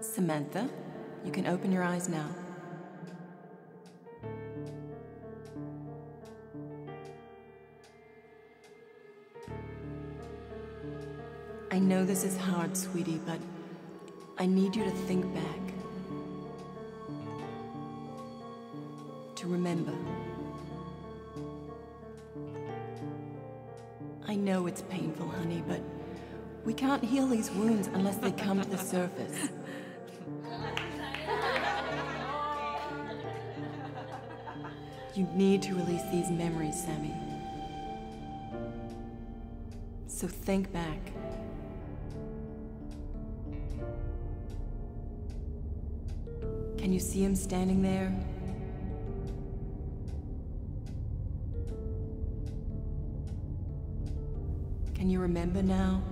Samantha, you can open your eyes now. I know this is hard, sweetie, but I need you to think back. To remember. I know it's painful, honey, but we can't heal these wounds unless they come to the surface. You need to release these memories, Sammy. So think back. Can you see him standing there? Can you remember now?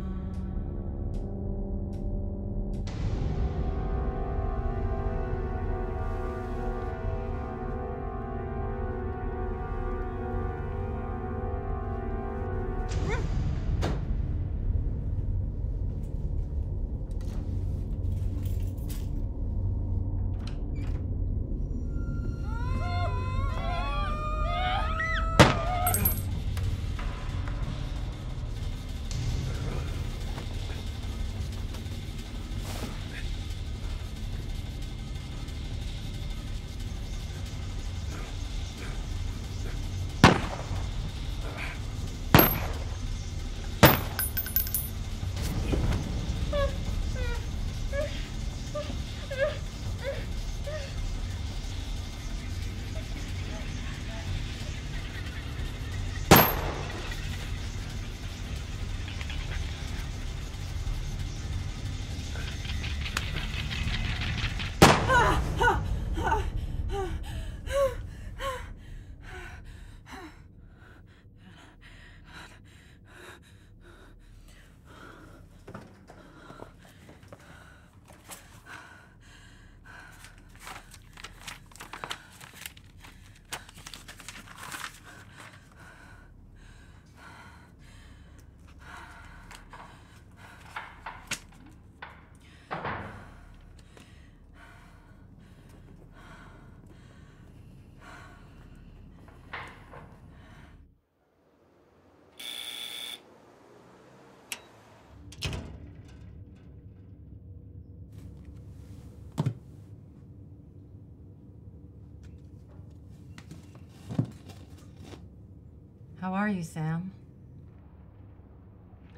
How are you, Sam?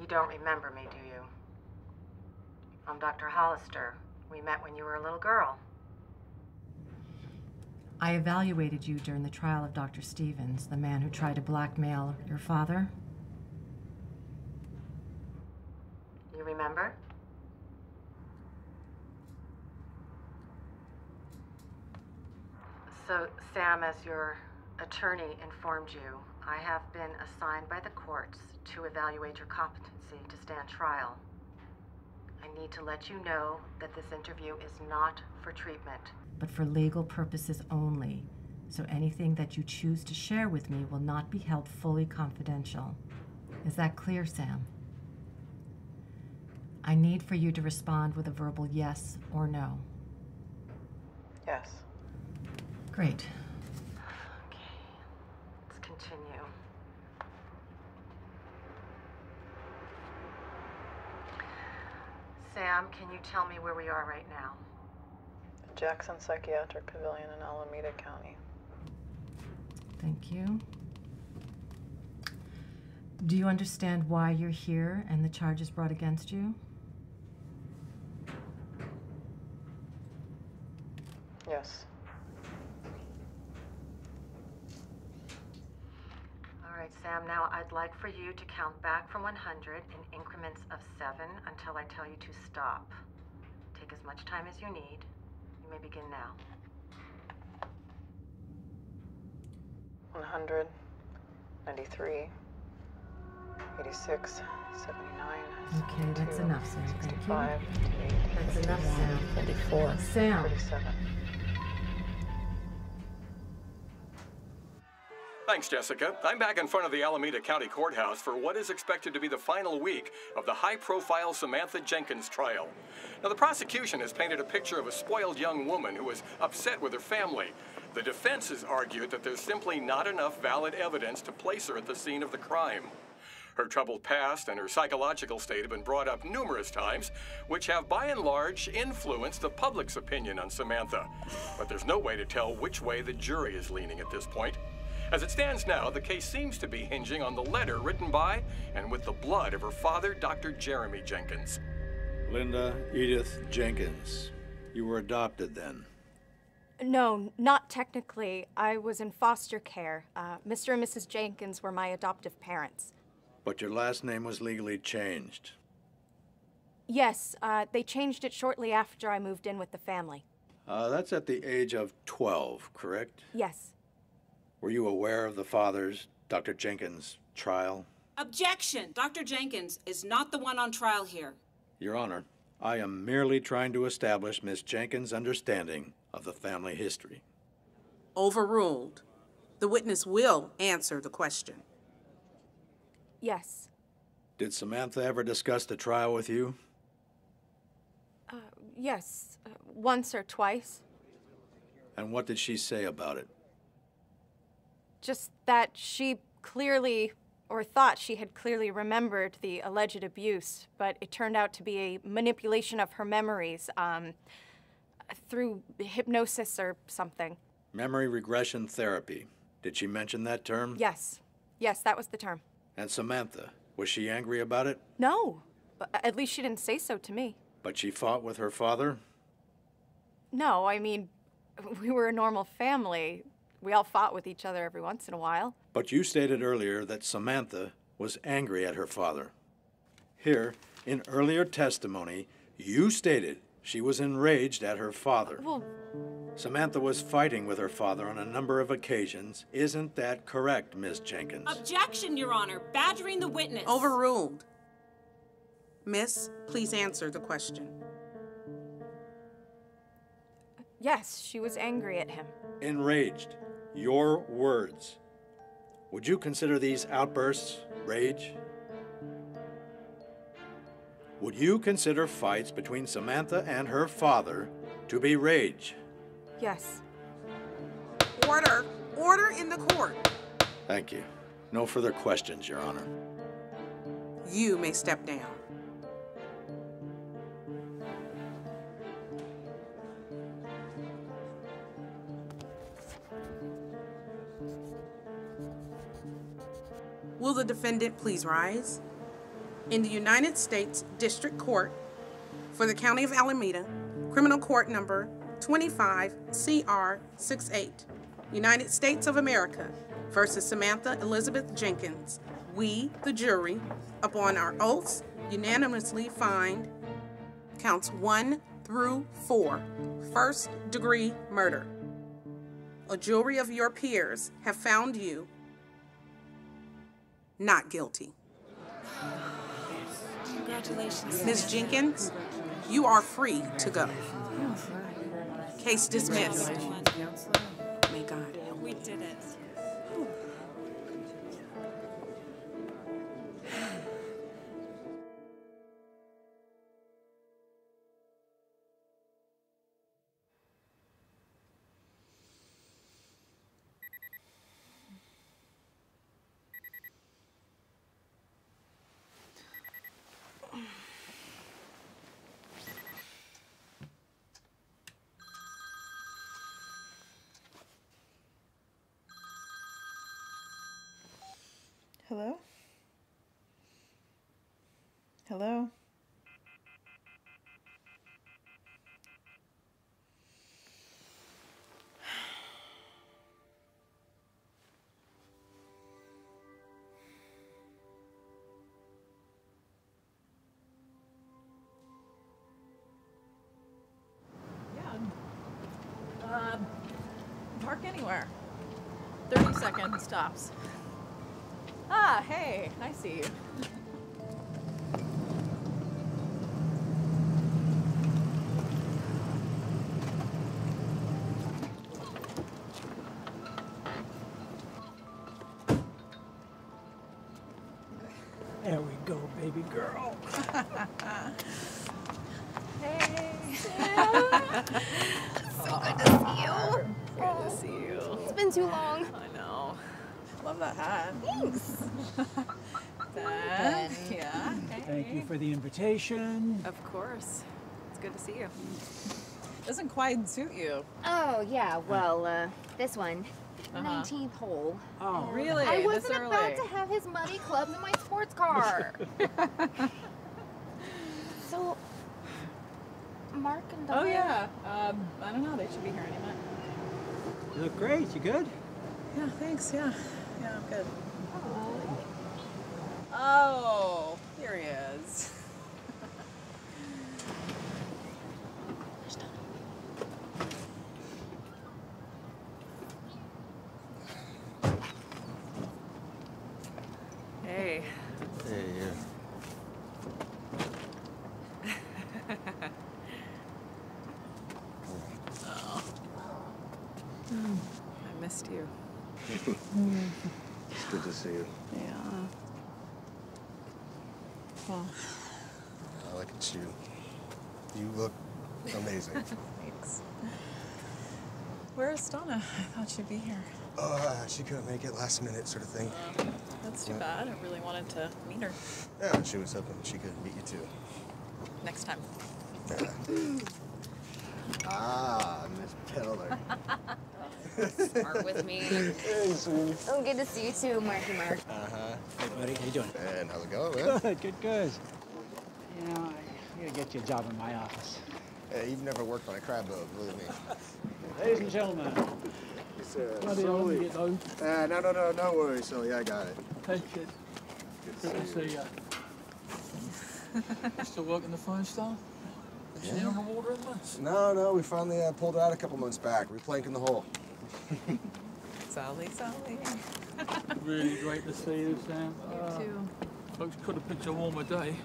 You don't remember me, do you? I'm Dr. Hollister. We met when you were a little girl. I evaluated you during the trial of Dr. Stevens, the man who tried to blackmail your father. You remember? So, Sam, as your attorney informed you, I have been assigned by the courts to evaluate your competency to stand trial. I need to let you know that this interview is not for treatment. but for legal purposes only. So anything that you choose to share with me will not be held fully confidential. Is that clear, Sam? I need for you to respond with a verbal yes or no. Yes. Great. Okay. Let's continue. Sam, can you tell me where we are right now? Jackson Psychiatric Pavilion in Alameda County. Thank you. Do you understand why you're here and the charges brought against you? Yes. I'd like for you to count back from 100 in increments of seven until I tell you to stop. Take as much time as you need. You may begin now. 100, 93, 86, 79, Okay, that's enough, Sam. Thank you. 65, 58, That's enough, Sam. 54, Sam. 47. Thanks, Jessica. I'm back in front of the Alameda County Courthouse for what is expected to be the final week of the high profile Samantha Jenkins trial. Now, the prosecution has painted a picture of a spoiled young woman who was upset with her family. The defense has argued that there's simply not enough valid evidence to place her at the scene of the crime. Her troubled past and her psychological state have been brought up numerous times, which have by and large influenced the public's opinion on Samantha. But there's no way to tell which way the jury is leaning at this point. As it stands now, the case seems to be hinging on the letter written by and with the blood of her father, Dr. Jeremy Jenkins. Linda Edith Jenkins. You were adopted then. No, not technically. I was in foster care. Uh, Mr. and Mrs. Jenkins were my adoptive parents. But your last name was legally changed. Yes, uh, they changed it shortly after I moved in with the family. Uh, that's at the age of 12, correct? Yes. Were you aware of the father's, Dr. Jenkins' trial? Objection! Dr. Jenkins is not the one on trial here. Your Honor, I am merely trying to establish Miss Jenkins' understanding of the family history. Overruled. The witness will answer the question. Yes. Did Samantha ever discuss the trial with you? Uh, yes. Uh, once or twice. And what did she say about it? Just that she clearly, or thought she had clearly remembered the alleged abuse, but it turned out to be a manipulation of her memories um, through hypnosis or something. Memory regression therapy. Did she mention that term? Yes. Yes, that was the term. And Samantha, was she angry about it? No. At least she didn't say so to me. But she fought with her father? No, I mean, we were a normal family. We all fought with each other every once in a while. But you stated earlier that Samantha was angry at her father. Here, in earlier testimony, you stated she was enraged at her father. Well, Samantha was fighting with her father on a number of occasions. Isn't that correct, Miss Jenkins? Objection, Your Honor. Badgering the witness. Overruled. Miss, please answer the question. yes, she was angry at him. Enraged. Your words. Would you consider these outbursts rage? Would you consider fights between Samantha and her father to be rage? Yes. Order! Order in the court! Thank you. No further questions, Your Honor. You may step down. Will the defendant please rise? In the United States District Court for the County of Alameda, Criminal Court Number 25 CR 68, United States of America versus Samantha Elizabeth Jenkins. We, the jury, upon our oaths, unanimously find counts 1 through four, first degree murder. A jury of your peers have found you not guilty. Congratulations. Ms. Jenkins, you are free to go. Case dismissed. May God help. We did it. Hello? Uh, park anywhere. 30 second stops. Ah, hey, I see you. The invitation. Of course. It's good to see you. Doesn't quite suit you. Oh, yeah, well, uh, this one. Uh-huh. 19th hole. Oh, Really? I wasn't about early? to have his muddy clubs in my sports car. so, Mark and Oh yeah. Um, I don't know. They should be here any minute. You look great. You good? Yeah. Thanks. Yeah. Yeah. I'm good. Oh, here he is. Hey. Hey, yeah. Oh. I missed you. It's good to see you. Yeah. Well, I like it you. You look amazing. thanks. Where's Donna? I thought she'd be here. uh, she couldn't make it last minute sort of thing. That's too Yeah. bad. I really wanted to meet her Yeah, she was hoping she could meet you too. next time. Yeah. ah, Miss Peller. Smart with me. Hey, sweetie. Oh, good to see you too, Marky Mark. Uh-huh. Hey, buddy. How you doing? And how's it going, man? Good, good, good. You know, I gotta get you a job in my office. Hey, you've never worked on a crab boat, believe me. Ladies and gentlemen. Yes, sir. Bloody hell, get those. Uh, no, no, no, no worries, Sully. I got it. Thank you. Good to see you. You still working the phone star? Is she on the water in months? No, no, we finally uh, pulled her out a couple months back. Replanking the hole. Sally, Sally. Really great to see you, Sam. You Uh, too. Folks could have picked a warmer day.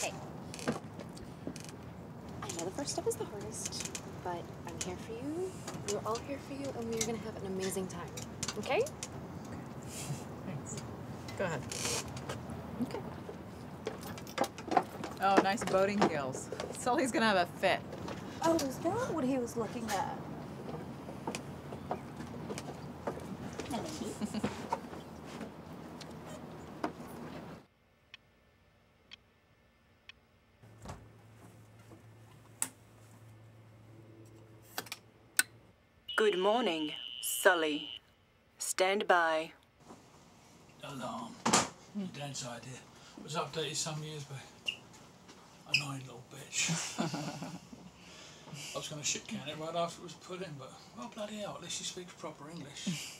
Hey. I know the first step is the hardest, but I'm here for you. We're all here for you, and we're gonna have an amazing time. Okay? Thanks. Go ahead. Okay. Oh, nice boating heels. Sully's gonna have a fit. Oh, is that what he was looking at? Good morning, Sully. Stand by. Alarm. Dad's idea. Was updated some years back. Annoying little bitch. Going to shit can it right after it was put in, but, well, bloody hell, at least she speaks proper English.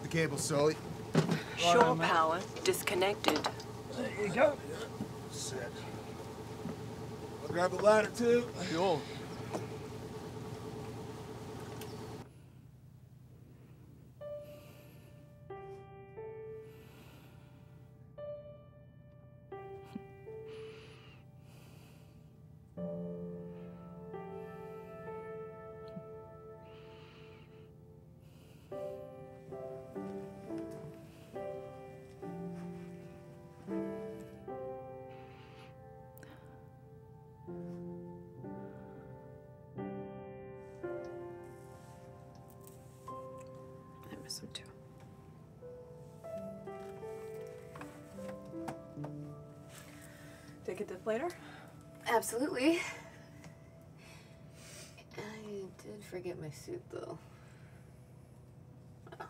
Got the cable, Sully. Shore power disconnected. There you go. Set. I'll grab the ladder, too. Sure. Absolutely. I did forget my suit, though. Oh.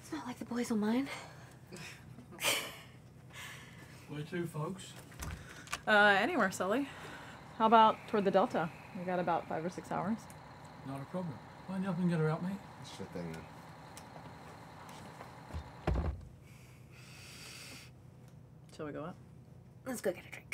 It's not like the boys will mind. Where to, folks? Uh, anywhere, Sully. How about toward the Delta? We got about five or six hours. Not a problem. Why don't you get her out, mate? Sure thing. Shall we go up? Let's go get a drink.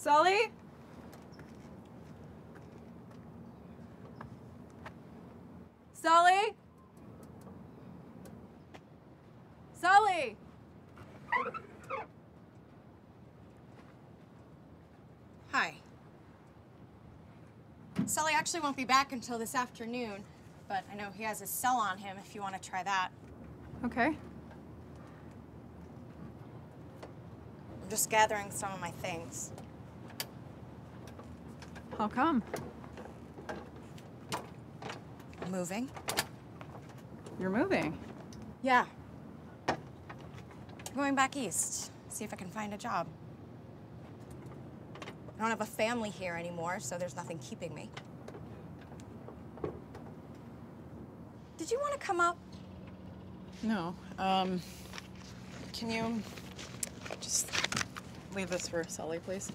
Sully? Sully? Sully? Hi. Sully actually won't be back until this afternoon, but I know he has his cell on him if you want to try that. Okay. I'm just gathering some of my things. How come? Moving? You're moving. Yeah. Going back east, see if I can find a job. I don't have a family here anymore, so there's nothing keeping me. Did you want to come up? No. Um, can you just leave this for Sully, please?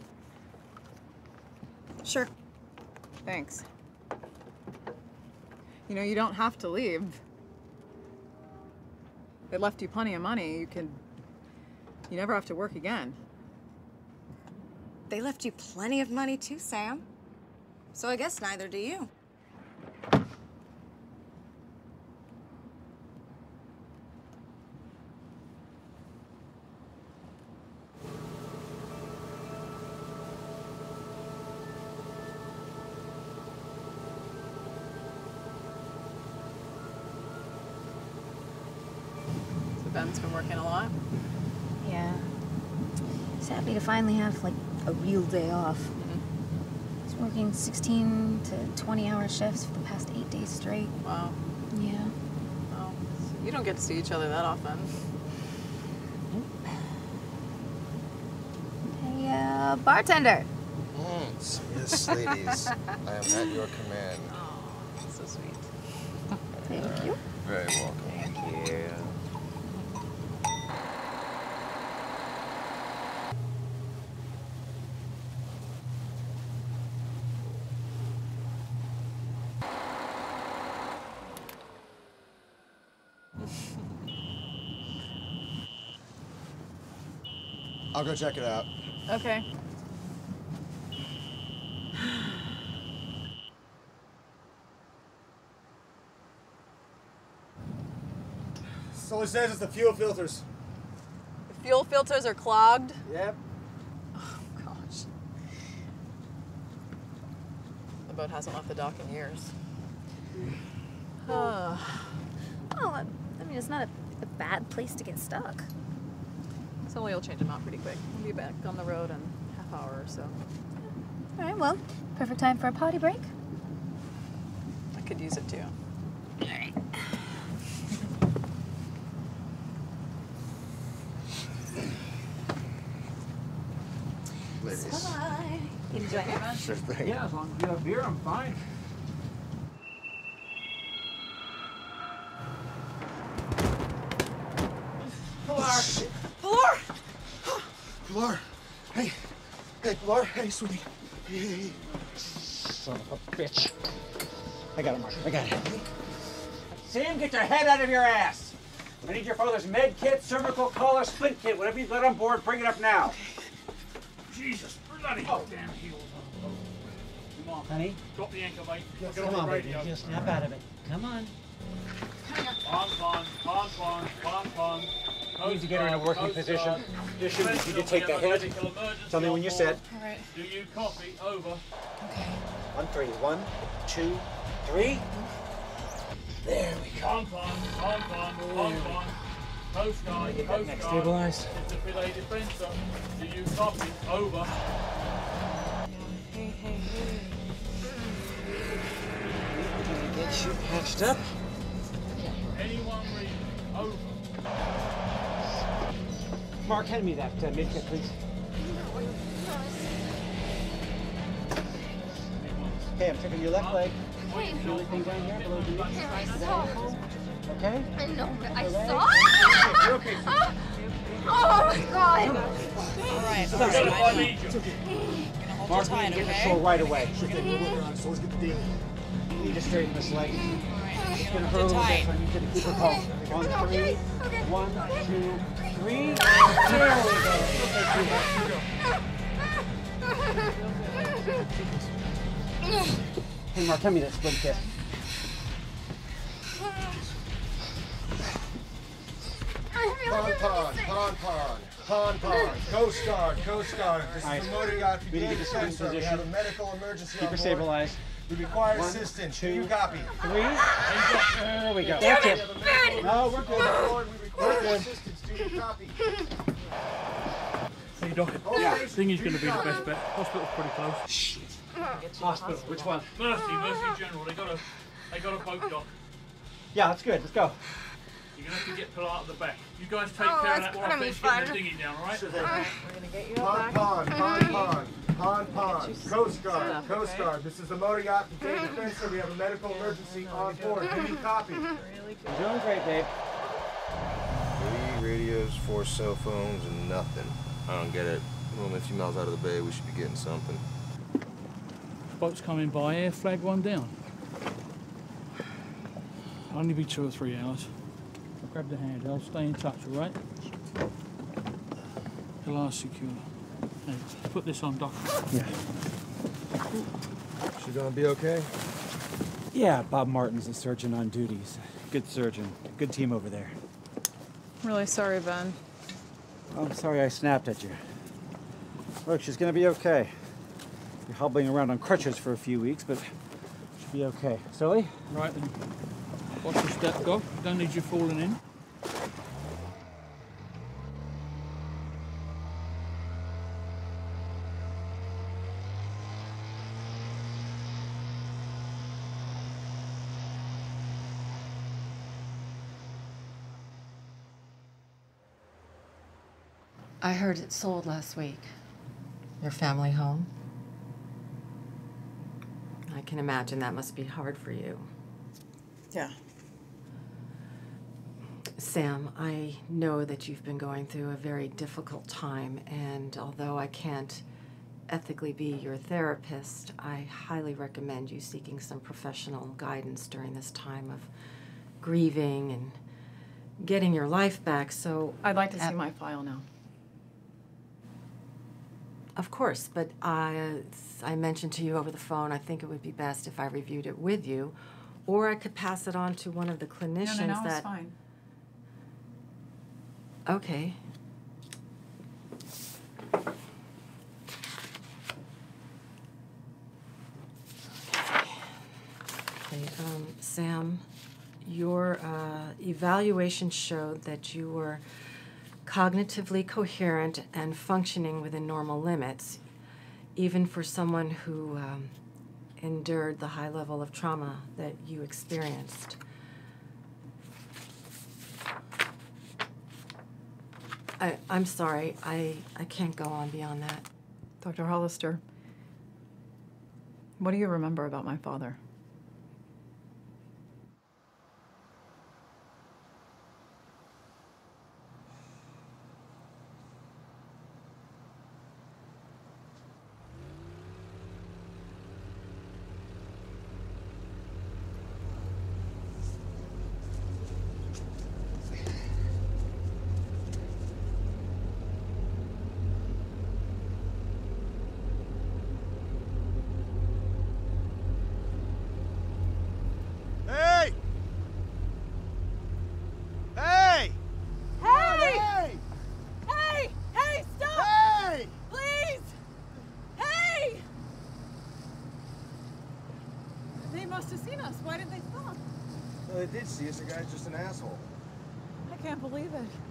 Sure. Thanks. You know, you don't have to leave. They left you plenty of money. You can. You never have to work again. They left you plenty of money too, Sam. So I guess neither do you. Have, like, a real day off. He's working 16 to 20 hour shifts for the past eight days straight. Wow. Yeah. Oh, you don't get to see each other that often. Hey, uh, bartender. Mm, yes, ladies. I am at your command. Oh, so sweet. Thank you. Very welcome. I'll go check it out. Okay. Sully says it's the fuel filters. The fuel filters are clogged. Yep. Oh gosh. The boat hasn't left the dock in years. Ah. Oh. Oh, I I mean, it's not a, a bad place to get stuck. Sully will change them out pretty quick. We'll be back on the road in half hour or so. All right, well, perfect time for a potty break. I could use it too. All right. Ladies. Hi. You enjoying it? Sure thing. Yeah, as long as you have beer, I'm fine. Pilar. Hey. Hey, sweetie. Hey, hey, hey. Son of a bitch. I got it, Mark. I got it. Sam, get your head out of your ass. I need your father's med kit, cervical collar, splint kit, whatever you've got on board, bring it up now. Jesus, bloody oh. damn heels. Come on. Honey? Drop the anchor, mate. Yes, Get come on on, baby. Just snap out of it. Come on. Pon, pon, pon, pon, pon, pon. You need to get her in a working position. Just shoot you can take the head. Tell me when you're set. All right. Do you copy? Over. One, three. One, two, three. There we go. Pon, pon, pon, pon, pon, pon. Coast Guard, Coast Guard. stabilized. It's the filet defensor. Do you copy? Over. Hey, hey, hey. Gonna get you patched up. Anyone read? Over. Mark, hand me that uh, med kit, please. Okay, I'm checking your left leg. Feel anything down here below the knee? Here, I saw. Okay. I know, but I Alright. saw. You're okay. Oh my god. All right, all right. I I need you. Gonna hold Mark, we need to get okay? the show right away. Sure thing. We're working on it, so let's get the deal. You need to straighten this leg. Alright, It's you're gonna gonna hurt a hold little you bit, tight. so I need you to keep her calm. One, three. Okay, okay. One, two, three. There we go. Hey, Mark, tell me that splint kit. Pon, pon, pon, pon. Pon, pon. Coast Guard, Coast Guard. This All right. is the motor yacht. We need to get this in Defensor. We have a medical emergency Keep her stabilized. We require One, assistance. two, Do you copy? Three. There we go. Damn That's it. it. No, we're good. Lord, we require We're assistance. Do you copy? Hey, Doc. Yeah. Thing is going to be the best bet. Hospital's pretty close. Shit. Hospital. Which one? Mercy, Mercy General. They got a, they got a boat dock. Yeah, that's good. Let's go. You're gonna have to get Pilar at the back. You guys take Oh, care of that while I gonna be finish getting fun. the dinghy down, all right? Sure thing. We're gonna get you Pon, up pon, back. pon, pon. Pon, pon. Get pond. Coast set Guard, up, Coast okay? Guard. This is the motor yacht Defense Defensor. We have a medical emergency on board. Do you copy? Really good. You're doing great, babe. Three radios, four cell phones, and nothing. I don't get it. We're only a few miles out of the bay. We should be getting something. Boat's coming by air, flag one down. Only be two or three hours. I'll grab the hand, I'll stay in touch, all right? Pilar's secure. Hey, put this on, Doc. Yeah. She gonna be okay? Yeah, Bob Martin's the surgeon on duty. He's a Good surgeon. Good team over there. Really sorry, Ben. I'm sorry I snapped at you. Look, she's gonna be okay. You're hobbling around on crutches for a few weeks, but she'll be okay. Silly? Right then. Watch your step, Doc. Don't need you falling in. I heard it sold last week. Your family home? I can imagine that must be hard for you. Yeah. Sam, I know that you've been going through a very difficult time, and although I can't ethically be your therapist, I highly recommend you seeking some professional guidance during this time of grieving and getting your life back. So, I'd like to see my file now. Of course, but I, I mentioned to you over the phone, I think it would be best if I reviewed it with you, or I could pass it on to one of the clinicians No, no, no, that. it's fine. Okay. Okay, um, Sam, your uh, evaluation showed that you were cognitively coherent and functioning within normal limits, even for someone who um, endured the high level of trauma that you experienced. I, I'm sorry, I, I can't go on beyond that. Dr. Hollister, what do you remember about my father? must have seen us. Why didn't they stop? Well, they did see us. The guy's just an asshole. I can't believe it.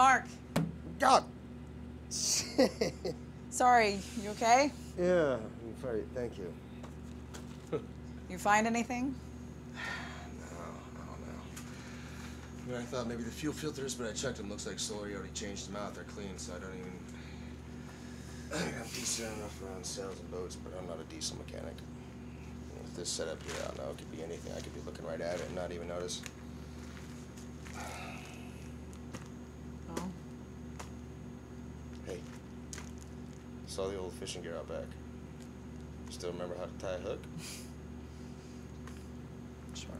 Mark, God. sorry. You okay? yeah, I'm sorry. Thank you. You find anything? No, I don't know. I mean, I thought maybe the fuel filters, but I checked them. Looks like Sully already changed them out. They're clean, so I don't even. I'm decent enough around sails and boats, but I'm not a diesel mechanic. With this setup here, I don't know. It could be anything. I could be looking right at it and not even notice. Oh. Hey, saw the old fishing gear out back. Still remember how to tie a hook? Sure.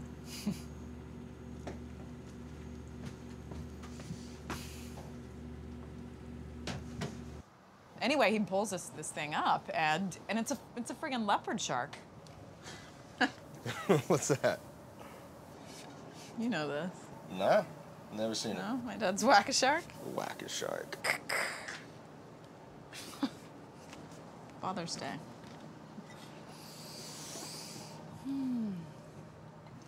anyway, he pulls this this thing up, and and it's a it's a friggin' leopard shark. What's that? You know this. Nah, never seen it. No, my dad's whack a shark. Whack a shark. Father's Day. Hmm.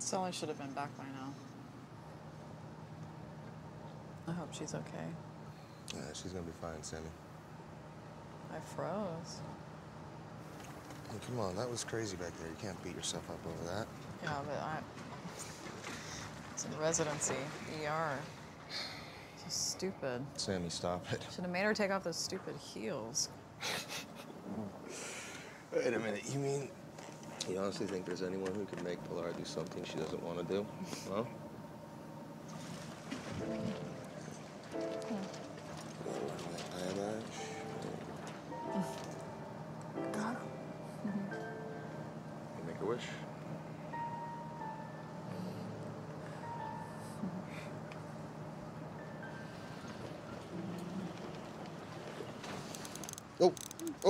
Sully should have been back by now. I hope she's okay. Yeah, she's gonna be fine, Sammy. I froze. Hey, come on, that was crazy back there. You can't beat yourself up over that. Yeah, but I. It's in residency, ER. So stupid. Sammy, stop it. Should have made her take off those stupid heels. Wait a minute. You mean you honestly think there's anyone who could make Pilar do something she doesn't want to do? Huh?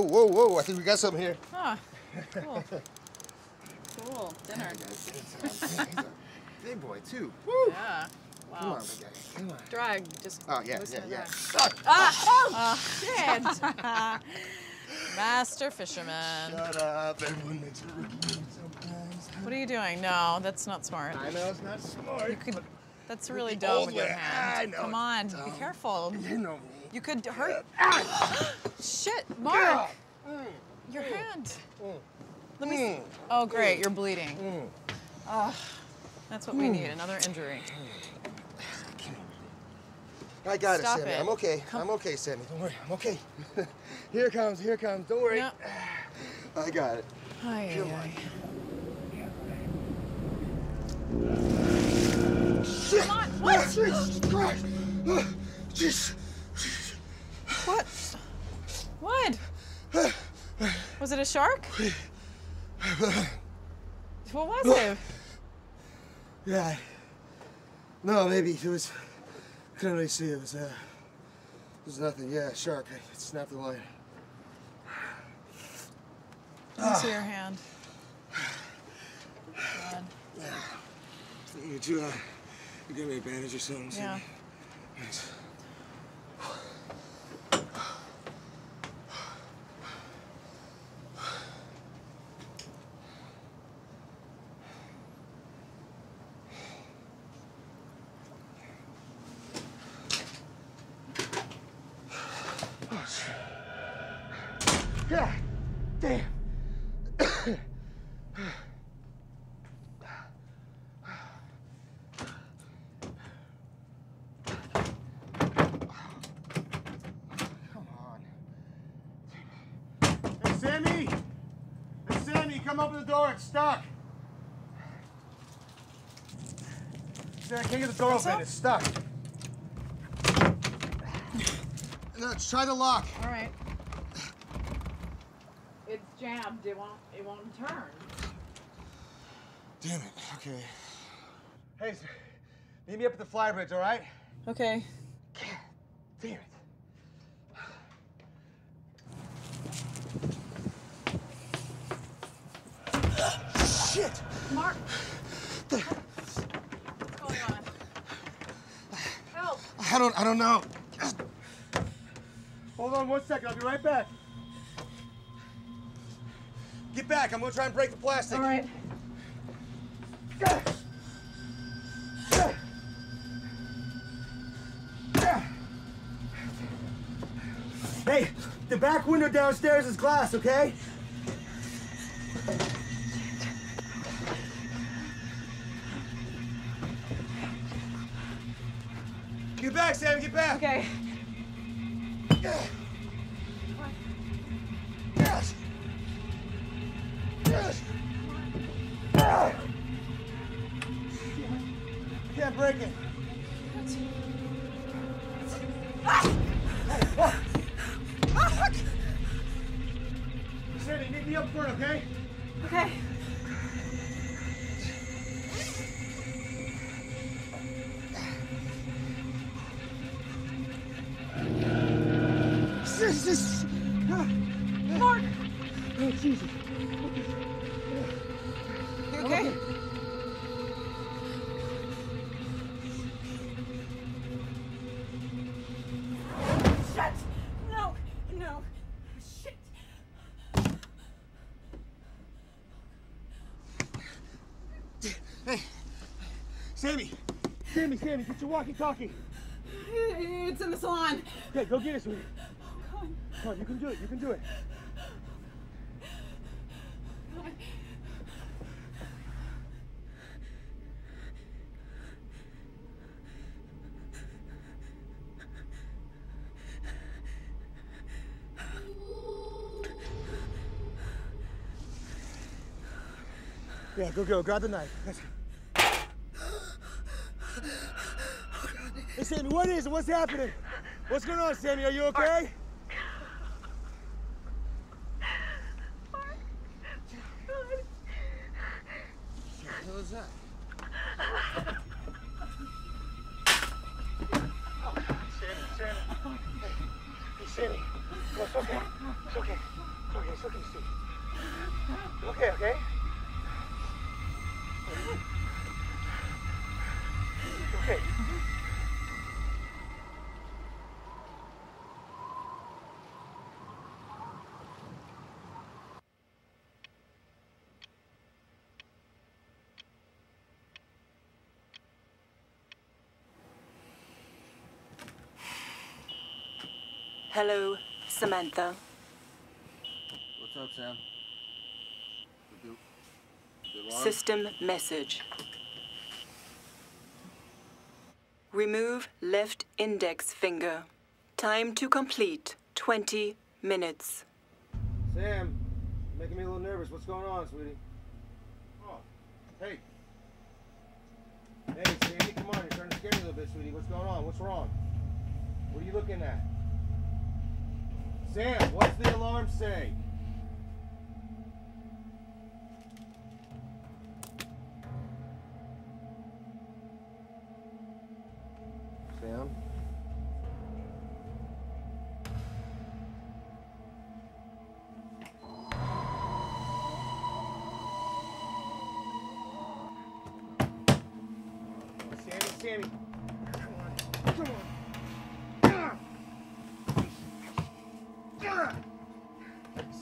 Oh, whoa, whoa! I think we got something here. Ah, cool. cool. Dinner. Big boy too. Yeah. Wow. Come on, big guy. Come on. Drag, just. Oh yeah, yeah, yeah. drag. Ah! Oh, shit! Master fisherman. Shut up! Everyone makes a rookie sometimes. What are you doing? No, that's not smart. I know it's not smart. You could. That's really dumb with your hand. I know Come on, dumb. be careful. You know me. You could hurt. Ah, shit, Mark. Mm. Your hand. Mm. Mm. Let me. Mm. See. Oh, great, you're bleeding. Ugh, that's what we Mm. need. Another injury. I got Stop it, Sammy. it. I'm okay. I'm okay, Sammy. Don't worry. I'm okay. here it comes. Here it comes. Don't worry. No. I got it. Come on. Shit! Come on, what? Jesus Christ! Oh, Jesus. What? What? Was it a shark? What was it? Yeah. No, maybe it was. Couldn't really see. It was. Uh, it was nothing. Yeah, shark. I snapped the line. Let me see your hand. God. Would you, uh, you give me a bandage or something? Yeah. Thanks. God damn. Come on. Hey, Sammy! Hey, Sammy, come open the door. It's stuck. Sam, I can't get the door open. It's stuck. No, try the lock. All right. It's jammed. It won't. It won't turn. Damn it. Okay. Hey, s- meet me up at the flybridge, all right? Okay. Damn it. Shit! Mark. The- What's going on? Help. I don't. I don't know. Hold on one second. I'll be right back. Get back. I'm gonna try and break the plastic. All right. Hey, the back window downstairs is glass, okay? Okay. Sammy, Sammy, get your walkie-talkie. It's in the salon. Okay, go get it, sweetie. Oh, God. Come on, you can do it. You can do it. Yeah, go, go. Grab the knife. Let's go. Hey, Sammy, what is it? What's happening? What's going on, Sammy? Are you okay? What the hell that? Sammy, Sammy. Hey, Sammy. No, it's okay. It's okay. It's okay. It's okay, Steve. Okay, okay? Hello, Samantha. What's up, Sam? The, the? System message. Remove left index finger. Time to complete 20 minutes. Sam, you're making me a little nervous. What's going on, sweetie? Oh, hey. Hey, Sammy, come on. You're starting to scare me a little bit, sweetie. What's going on? What's wrong? What are you looking at? Sam, what's the alarm say? Sam?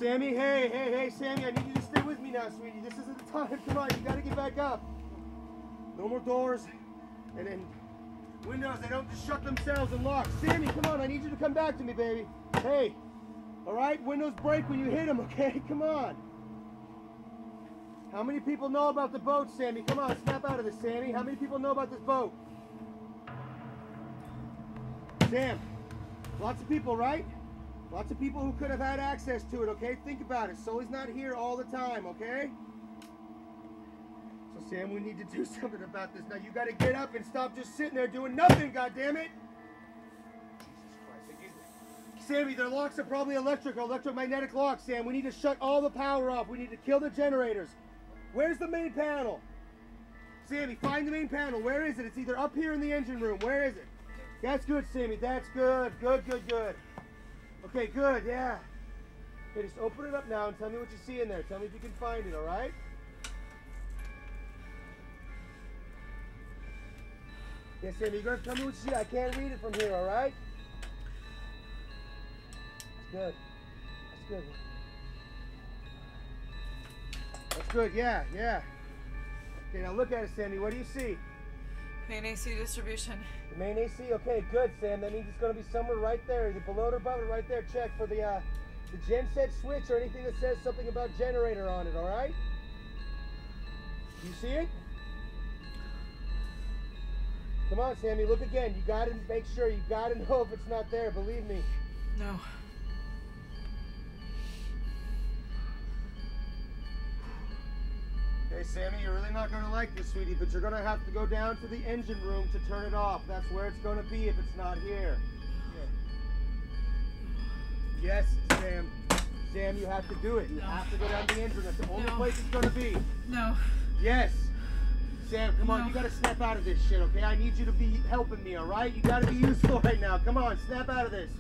Sammy, hey, hey, hey, Sammy, I need you to stay with me now, sweetie. This isn't the time. Come on, you gotta get back up. No more doors. And then windows, they don't just shut themselves and lock. Sammy, come on, I need you to come back to me, baby. Hey, all right? Windows break when you hit them, okay? Come on. How many people know about the boat, Sammy? Come on, snap out of this, Sammy. How many people know about this boat? Sam, lots of people, right? Lots of people who could have had access to it, okay? Think about it. Sully's not here all the time, okay? So, Sam, we need to do something about this. Now, you gotta get up and stop just sitting there doing nothing, goddammit! Sammy, their locks are probably electric or electromagnetic locks, Sam. We need to shut all the power off. We need to kill the generators. Where's the main panel? Sammy, find the main panel. Where is it? It's either up here in the engine room. Where is it? That's good, Sammy. That's good. Good, good, good. Okay, good. Yeah. Okay, just open it up now and tell me what you see in there. Tell me if you can find it, all right? Yeah, Sammy, you're gonna tell me what you see. I can't read it from here, all right? That's good. That's good. That's good. Yeah, yeah. Okay, now look at it, Sammy. What do you see? Main AC distribution. The main AC. Okay, good, Sam. That means it's gonna be somewhere right there. Is it below it or above it, right there. Check for the uh, the gen set switch or anything that says something about generator on it. All right? You see it? Come on, Sammy. Look again. You gotta make sure. You gotta know if it's not there. Believe me. No. Sammy, you're really not gonna like this, sweetie, but you're gonna have to go down to the engine room to turn it off. That's where it's gonna be if it's not here. Yes, Sam. Sam, you have to do it. You No. have to go down to the engine. That's the only No. place it's gonna be. No. Yes. Sam, come on, No. you gotta snap out of this shit, okay? I need you to be helping me, alright? You gotta be useful right now. Come on, snap out of this.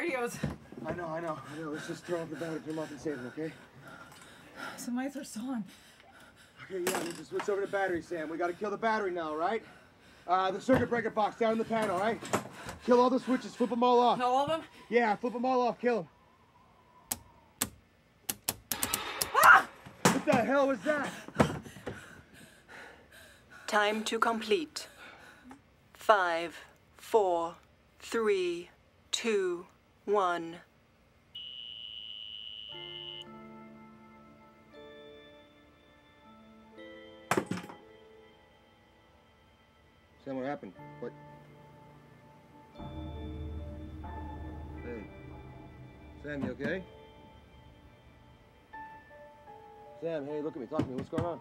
Radio's. I know, I know, I know. Let's just throw up the battery, turn them off and save them, okay? Some lights are still on. Okay, yeah, we need to switch over to battery, Sam. We gotta kill the battery now, right? Uh, the circuit breaker box down in the panel, right? Kill all the switches, flip them all off. All of them? Yeah, flip them all off, kill them. Ah! What the hell was that? Time to complete. Five, four, three, two, one. Sam, what happened? What? Hey. Sam, you okay? Sam, hey, look at me. Talk to me. What's going on?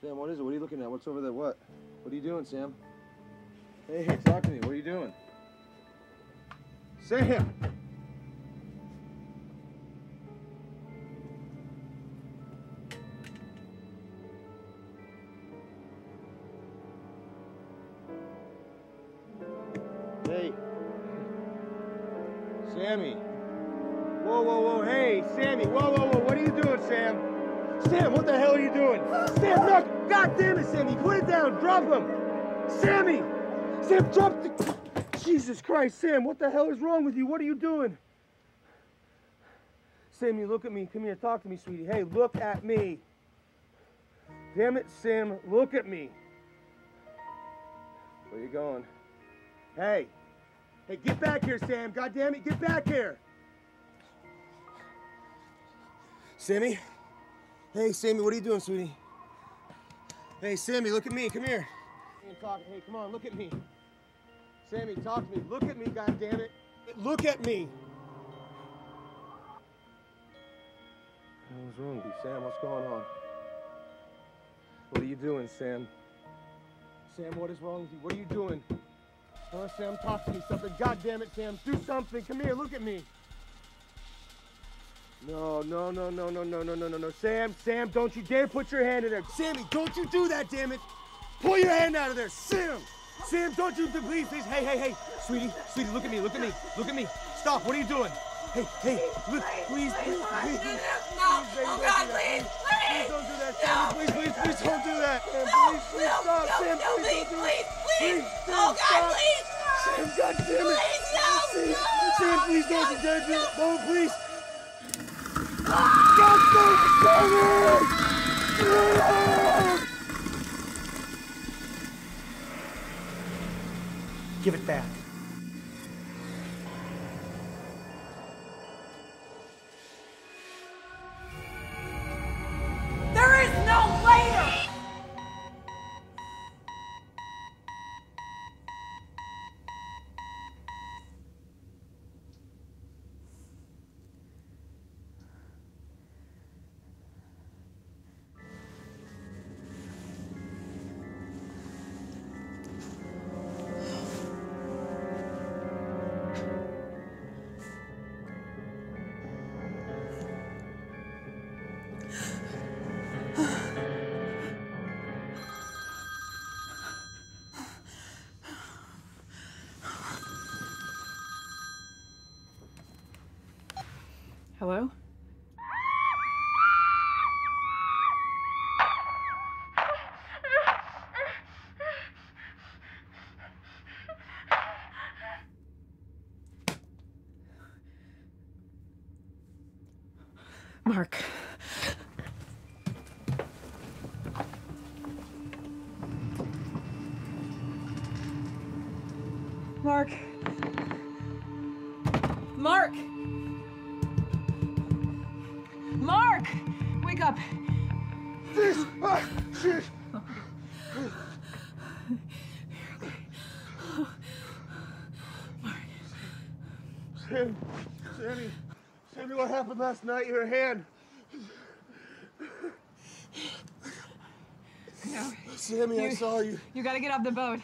Sam, what is it? What are you looking at? What's over there? What? What are you doing, Sam? Hey, hey, talk to me. What are you doing? Sam! Hey. Sammy. Whoa, whoa, whoa. Hey, Sammy. Whoa, whoa, whoa. What are you doing, Sam? Sam, what the hell are you doing? Sam, no! God damn it, Sammy. Put it down. Drop him. Sammy! Sam, drop the... Jesus Christ, Sam, what the hell is wrong with you? What are you doing? Sam, you look at me. Come here. Talk to me, sweetie. Hey, look at me. Damn it, Sam. Look at me. Where you going? Hey. Hey, get back here, Sam. God damn it, get back here. Sammy? Hey, Sammy, what are you doing, sweetie? Hey, Sammy, look at me. Come here. Hey, come on, look at me. Sammy, talk to me. Look at me, God damn it. Look at me. What's wrong with you, Sam? What's going on? What are you doing, Sam? Sam, what is wrong with you? What are you doing? Huh, Sam, talk to me something. God damn it, Sam. Do something. Come here, look at me. No, no, no, no, no, no, no, no, no, no. Sam, Sam, don't you dare put your hand in there. Sammy, don't you do that, damn it. Pull your hand out of there. Sam! Sam, don't you, please, please. Hey, hey, hey. Sweetie, sweetie, look at me, look at me, look at me. Stop, what are you doing? Hey, hey, look, please, please, please. please. No, oh God, do that. please, Please please. don't do that, No, Sam. Please, please, please don't do that. Sam, No, please, please no, stop. no, Sam, no, please please, don't do please, it. please. Sam, Oh, God, please. Sam, God damn it. Please, no, Sam, no. Please don't do it. No, please. God damn it, Sammy! Give it back. Mark. Last night? Your hand. No. Sammy, I saw you. You gotta get off the boat.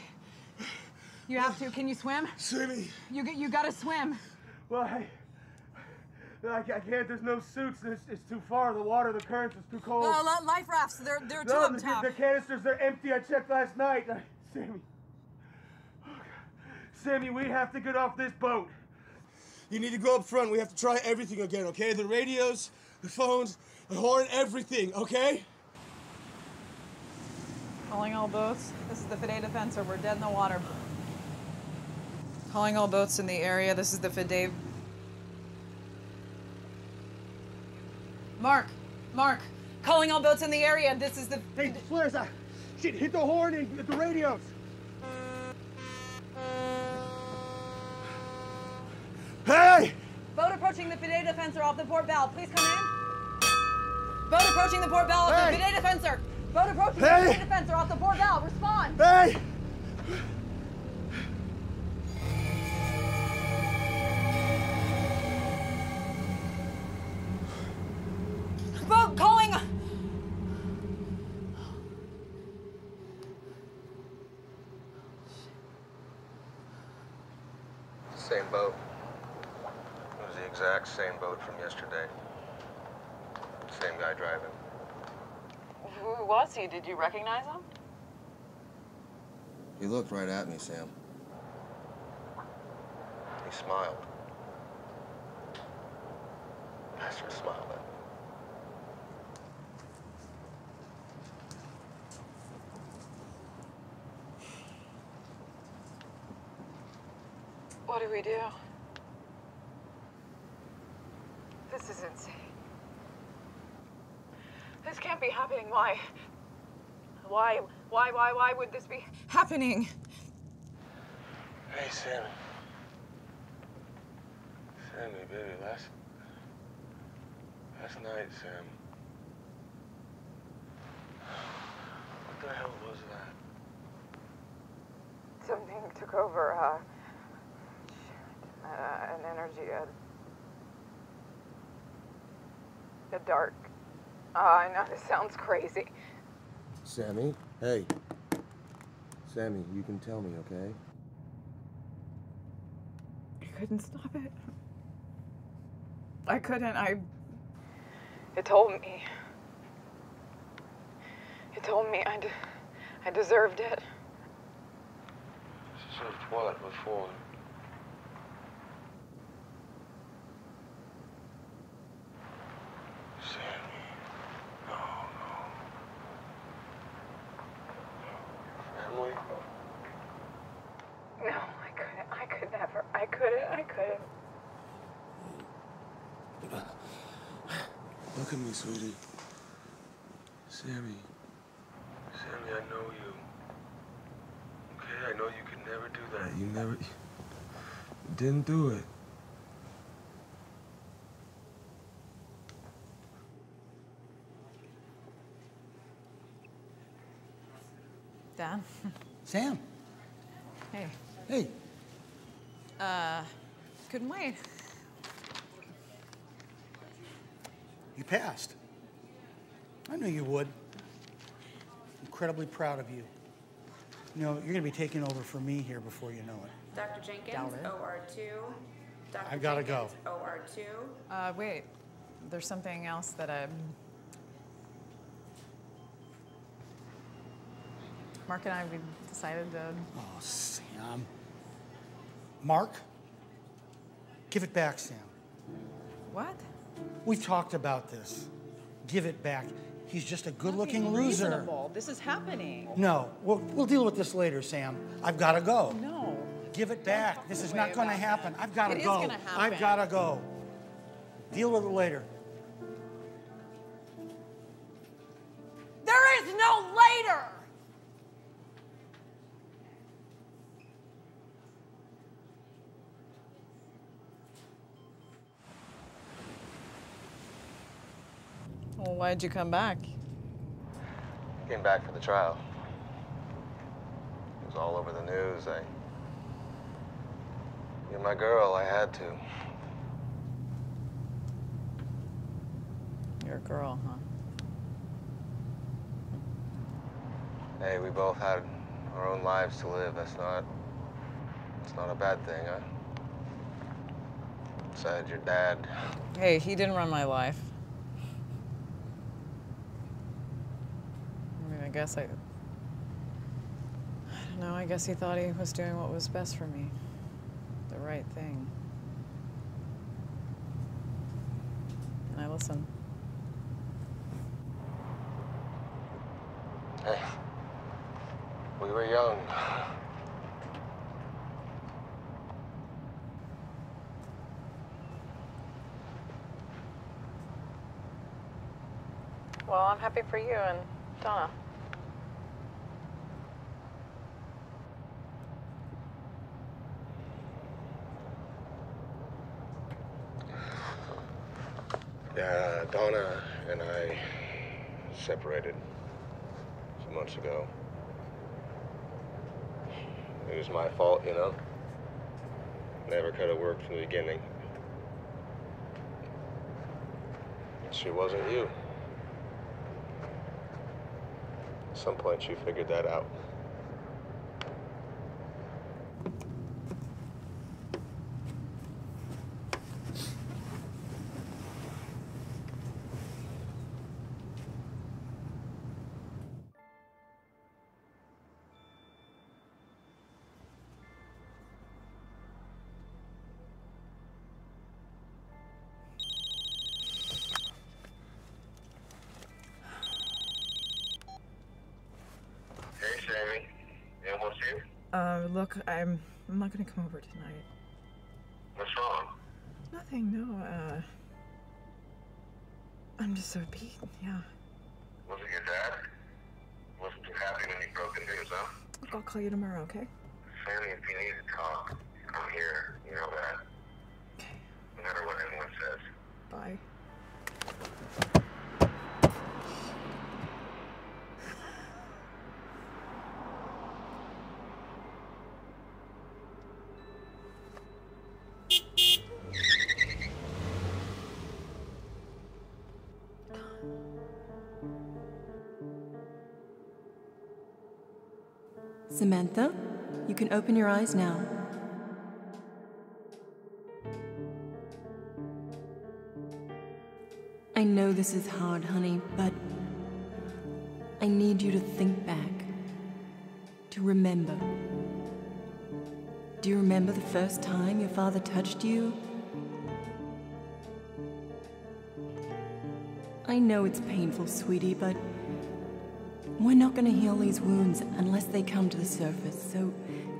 You have to. Can you swim? Sammy. You get. You gotta swim. Well, I, I, I can't. There's no suits. It's, it's too far. The water, the currents, it's too cold. Uh, life rafts. They're they're two no, up the, top. the canisters, they're empty. I checked last night. Sammy. Oh, God. Sammy, we have to get off this boat. You need to go up front. We have to try everything again, okay? The radios, the phones, the horn, everything, okay? Calling all boats. This is the Fide Defensor. We're dead in the water. Calling all boats in the area. This is the Fide. Mark. Mark. Calling all boats in the area. This is the. Hey, flares! Uh, shit, hit the horn and the radios. Hey! Boat approaching the Fide Defensor off the port bow. Please come in. Boat approaching the port bow off Hey! the Fide Defensor. Boat approaching Hey! the Fide Defensor off the port bow. Respond. Hey! He? Did you recognize him? He looked right at me, Sam. He smiled. Bastard smiled at me. What do we do? This is insane. This can't be happening. Why? Why? Why, why, why would this be happening? Hey, Sammy. Sammy, baby, last last night, Sam. What the hell was that? Something took over, uh, uh, an energy, a, a dark. Uh, I know this sounds crazy. Sammy? Hey. Sammy, you can tell me, okay? I couldn't stop it. I couldn't. I. It told me. It told me I. I deserved it. Deserved what before? Sammy. No, no. Family? No, I couldn't. I could never. I couldn't. I couldn't. Look at me, sweetie. Sammy. Sammy, I know you. Okay, I know you could never do that. You never. You didn't do it. Dan. Sam. Hey. Hey. Uh, couldn't wait. You passed. I knew you would. Incredibly proud of you. You know, you're going to be taking over for me here before you know it. Dr. Jenkins, Doubt it. OR2. Dr. I've gotta go. OR2. Uh, wait. There's something else that I. Mark and I, we decided to. Oh, Sam. Mark, give it back, Sam. What? We've talked about this. Give it back. He's just a good-looking Being loser. reasonable. This is happening. No, we'll, we'll deal with this later, Sam. I've got to go. No. Give it back. This is not going to happen. I've got to go. I've got to go. Deal with it later. Why'd you come back? Came back for the trial. It was all over the news. I. You're my girl. I had to. You're a girl, huh? Hey, we both had our own lives to live. That's not. It's not a bad thing, huh? Besides your dad. Hey, he didn't run my life. I mean, I guess I. I don't know. I guess he thought he was doing what was best for me. The right thing. And I listened. Hey. We were young. Well, I'm happy for you and Donna. Yeah, Donna and I separated some months ago. It was my fault, you know. Never could have worked from the beginning. She wasn't you. At some point, you figured that out. Uh, look, I'm I'm not gonna come over tonight. What's wrong? Nothing, no. Uh, I'm just so beat. Yeah. Was it your dad? Wasn't too happy when you broke into his? Look, I'll call you tomorrow, okay? Sammy, if you need to talk, Samantha, you can open your eyes now. I know this is hard, honey, but I need you to think back. To remember. Do you remember the first time your father touched you? I know it's painful, sweetie, but we're not going to heal these wounds unless they come to the surface, so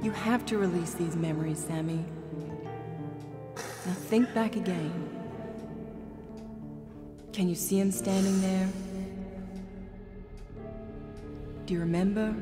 you have to release these memories, Sammy. Now think back again. Can you see him standing there? Do you remember?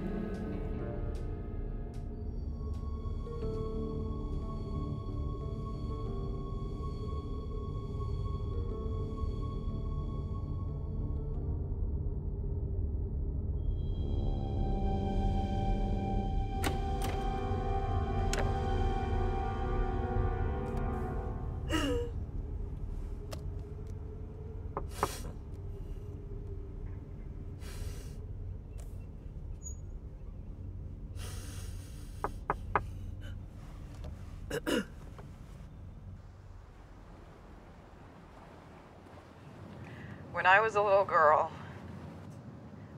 I was a little girl,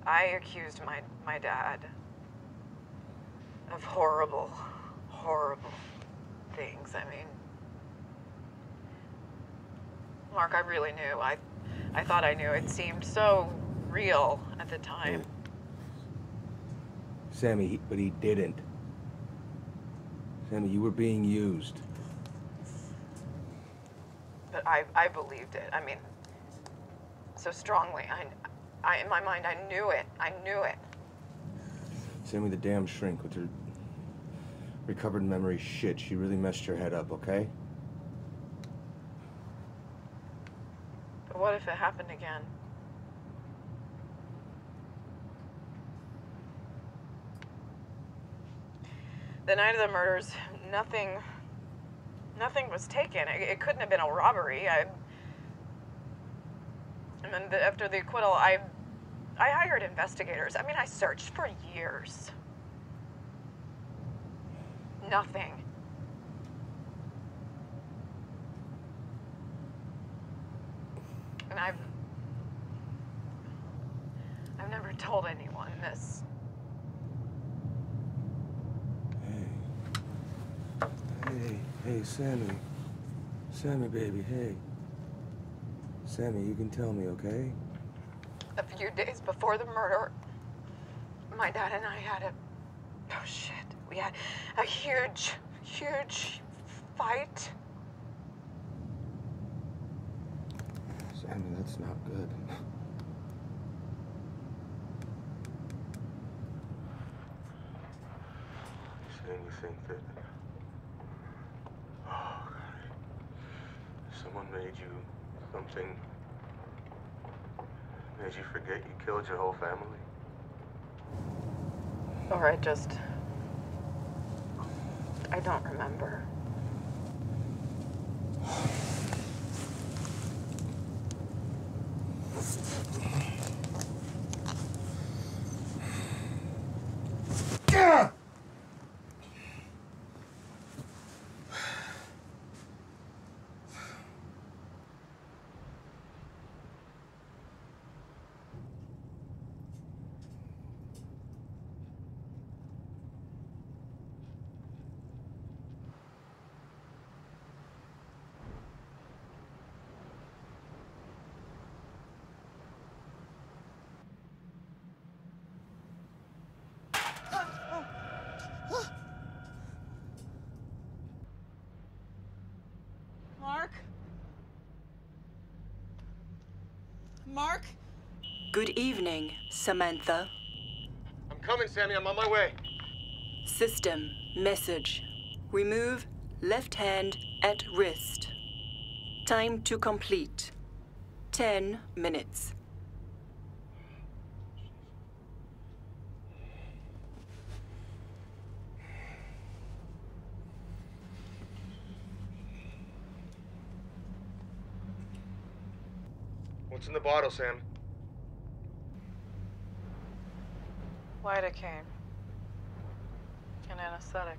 I accused my, my dad of horrible, horrible things. I mean, Mark, I really knew. I, I thought I knew. It seemed so real at the time. Sammy, he, but he didn't. Sammy, you were being used. But I, I believed it. I mean, so strongly. I, I, in my mind, I knew it. I knew it. Sammy, the damn shrink with her recovered memory shit. She really messed your head up, okay? But what if it happened again? The night of the murders, nothing, nothing was taken. It, it couldn't have been a robbery. I, and then the, after the acquittal, I, I hired investigators. I mean, I searched for years. Nothing. And I've, I've never told anyone this. Hey, hey, Sammy. Sammy, baby, hey. Sammy, you can tell me, okay? A few days before the murder, my dad and I had a, oh shit, we had a huge, huge fight. Sammy, that's not good. Saying you think that oh, God, someone made you something, made you forget you killed your whole family? Or I just, I don't remember. Mark? Mark? Good evening, Samantha. I'm coming, Sammy. I'm on my way. System message. Remove left hand at wrist. Time to complete. 10 minutes. What's in the bottle, Sam? Lidocaine. An anesthetic.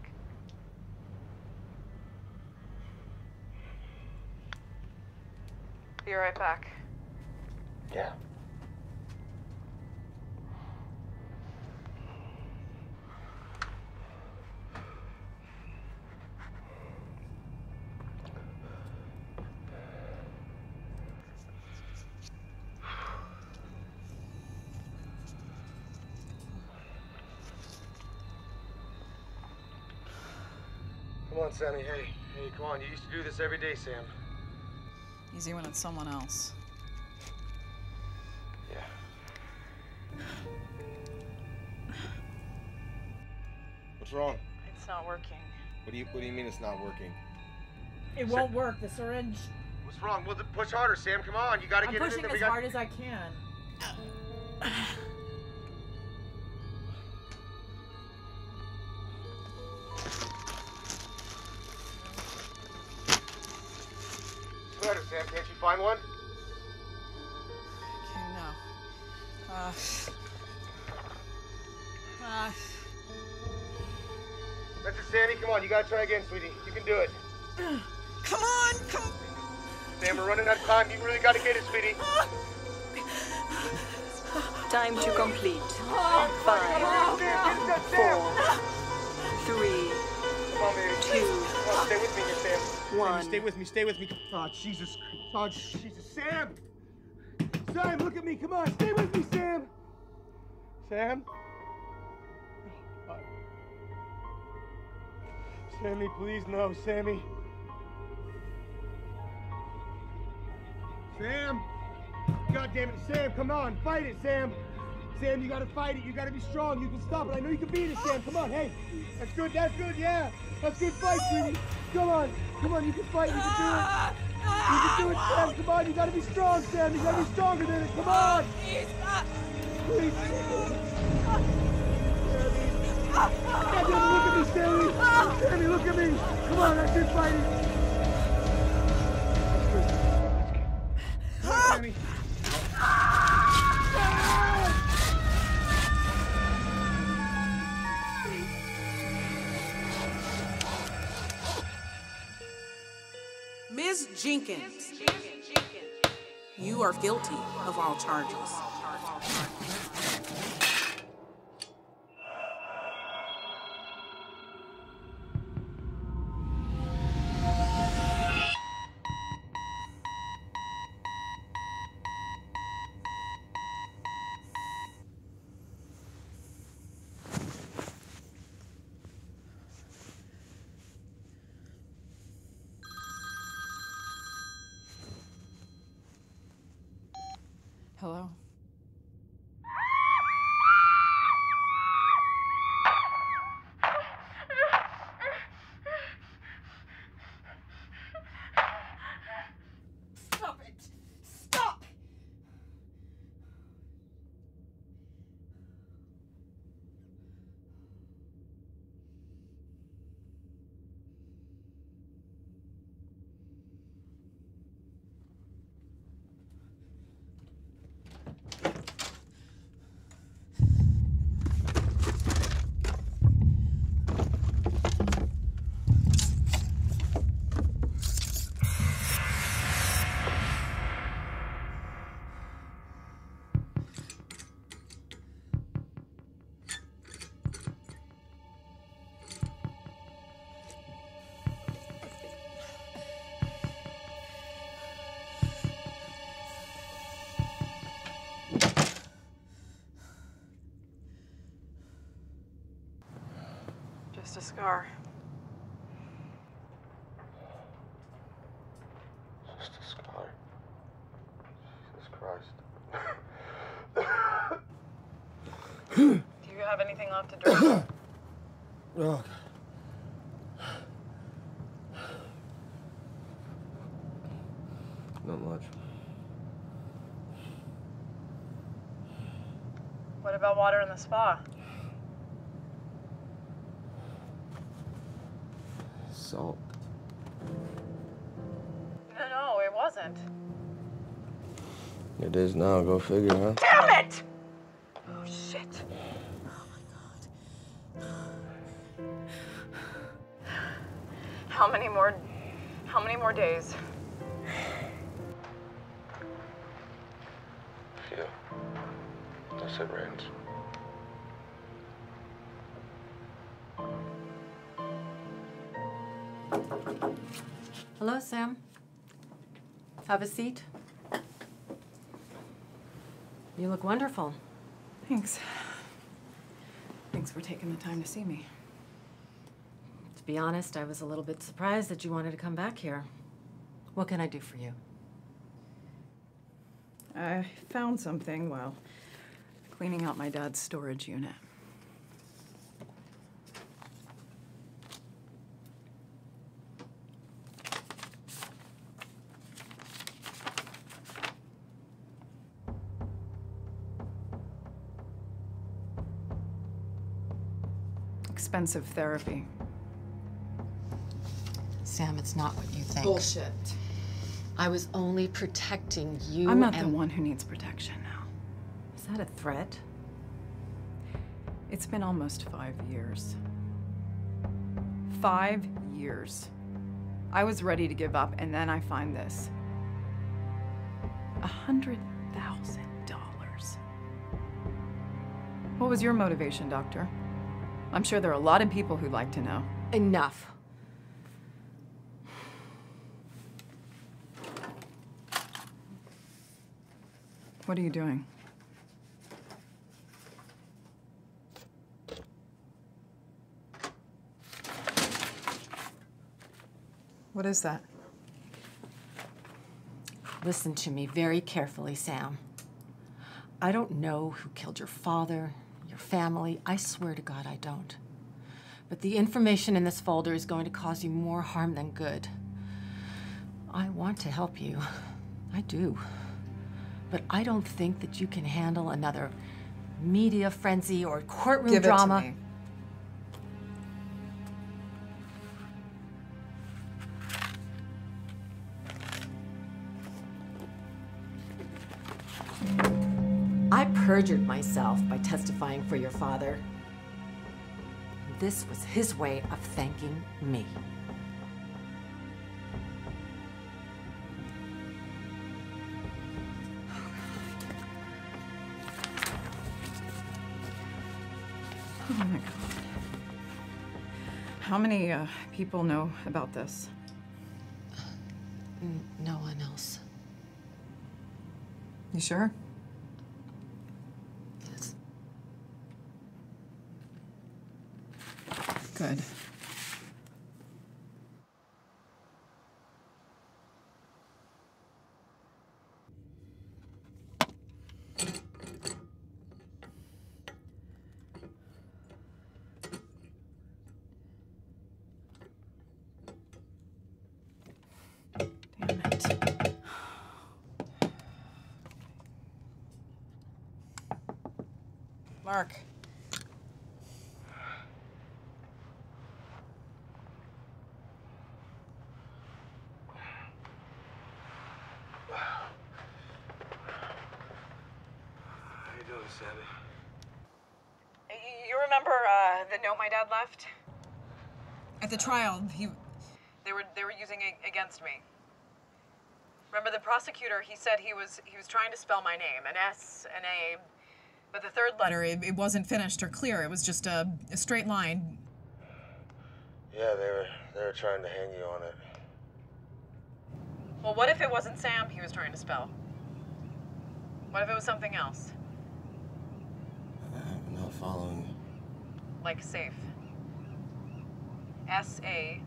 Be right back. Yeah. Come Sammy. Hey, hey, come on. You used to do this every day, Sam. Easy when it's someone else. Yeah. What's wrong? It's not working. What do you What do you mean it's not working? It won't work. The syringe. What's wrong? Well, then push harder, Sam. Come on. You gotta get it in pushing there. We as got- hard as I can. Try again, sweetie. You can do it. Come on, come. Sam, we're running out of time. You really gotta get it, sweetie. Time to complete. Oh, Five, four, three, Come on, baby. two, Come on, stay with me here, Sam. one. Stay with me. Stay with me. Oh, Jesus. Oh, Jesus. Sam. Sam, look at me. Come on. Stay with me, Sam. Sam. Sammy, please, no. Sammy. Sam. God damn it. Sam, come on. Fight it, Sam. Sam, you gotta fight it. You gotta be strong. You can stop it. I know you can beat it, Sam. Come on. Hey. That's good. That's good. Yeah. That's good fight, sweetie. Come on. Come on. You can fight. You can do it. You can do it, Sam. Come on. You gotta be strong, Sam. You gotta be stronger than it. Come on. Please. Sammy. Sammy, look at me. Come on. That's good fighting. Come. Ms. Jenkins, you are guilty of all charges. Just a scar. Just a scar. Jesus Christ. Do you have anything left to drink? Oh. Not much. What about water in the spa? It is now. Go figure, huh? Damn it! Oh, shit. How many more, how many more days? Few. Unless it rains. Hello, Sam. Have a seat. You look wonderful. Thanks. Thanks for taking the time to see me. To be honest, I was a little bit surprised that you wanted to come back here. What can I do for you? I found something while cleaning out my dad's storage unit. Expensive therapy. Sam, it's not what you think. Bullshit. I was only protecting you. I'm not the one who needs protection now. Is that a threat? It's been almost five years. Five years. I was ready to give up, and then I find this. A hundred thousand dollars. What was your motivation, Doctor? I'm sure there are a lot of people who'd like to know. Enough. What are you doing? What is that? Listen to me very carefully, Sam. I don't know who killed your father, your family. I swear to God I don't. But the information in this folder is going to cause you more harm than good. I want to help you. I do. But I don't think that you can handle another media frenzy or courtroom Give it to drama. me. Perjured myself by testifying for your father. This was his way of thanking me. Oh my god. How many uh, people know about this? N- No one else. You sure? Good. Mark. How you doing, Sammy? You remember uh, the note my dad left? At the trial, he. They were they were using it against me. Remember the prosecutor? He said he was he was trying to spell my name, an S, an A, but the third letter. Letter, it, it wasn't finished or clear. It was just a, a straight line. Yeah, they were they were trying to hang you on it. Well, what if it wasn't Sam he was trying to spell? What if it was something else, uh, I'm not following you. Like safe? S A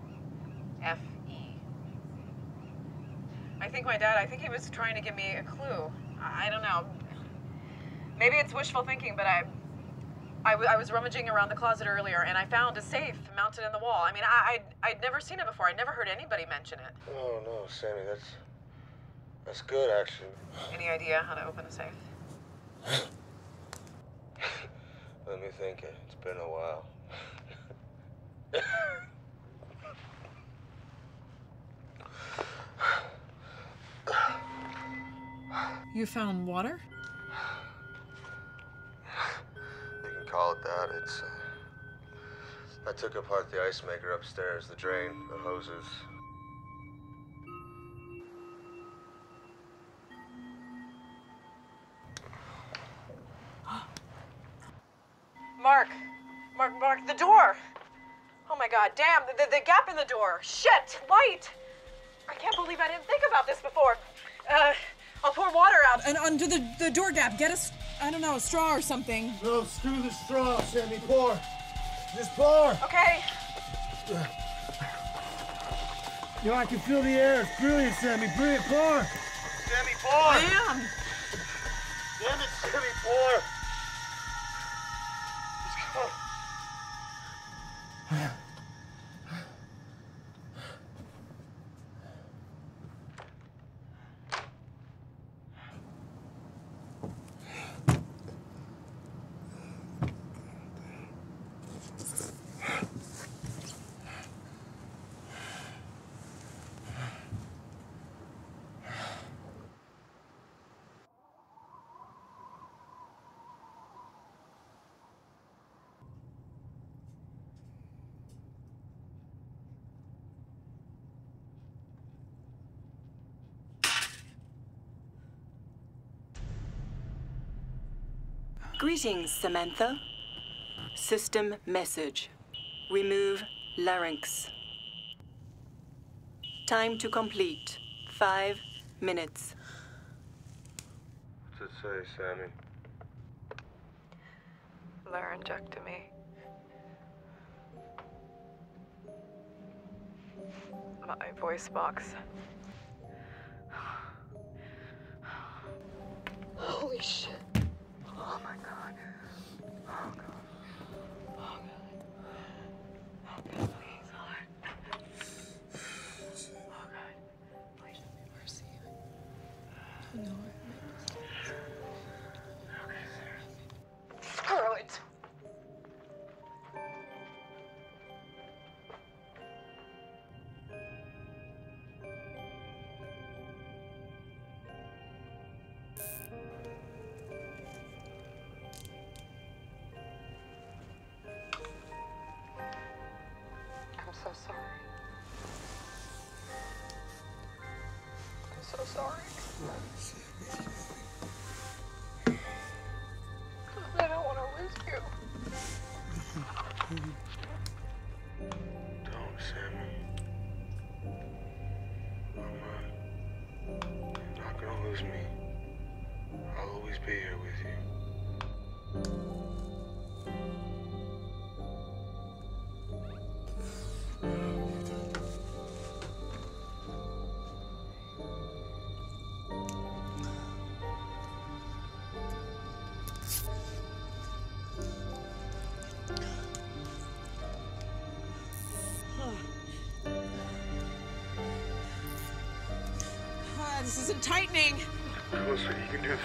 F E. I think my dad. I think he was trying to give me a clue. I, don't know. Maybe it's wishful thinking, but I. I, w- I was rummaging around the closet earlier and I found a safe mounted in the wall. I mean, I, I'd, I'd never seen it before. I'd never heard anybody mention it. Oh no, Sammy, that's that's good actually. Any idea how to open a safe? Let me think. It's been a while. You found water? You can call it that. It's. Uh, I took apart the ice maker upstairs, the drain, the hoses. Mark! Mark, Mark, the door! Oh my god, damn, the, the, the gap in the door. Shit, light! I can't believe I didn't think about this before. Uh, I'll pour water out. And under the, the door gap, get us, I don't know, a straw or something. No, screw the straw, Sammy. Pour. Just pour. Okay. Yo, I can feel the air. It's brilliant, Sammy. Brilliant. Pour. Sammy, pour. I am. Damn it, Sammy, pour. Greetings, Samantha. System message. Remove larynx. Time to complete. Five minutes. What's it say, Sammy? Laryngectomy. My voice box. Holy shit. Oh so sorry. This isn't tightening. Come on, sweetie, you can do this.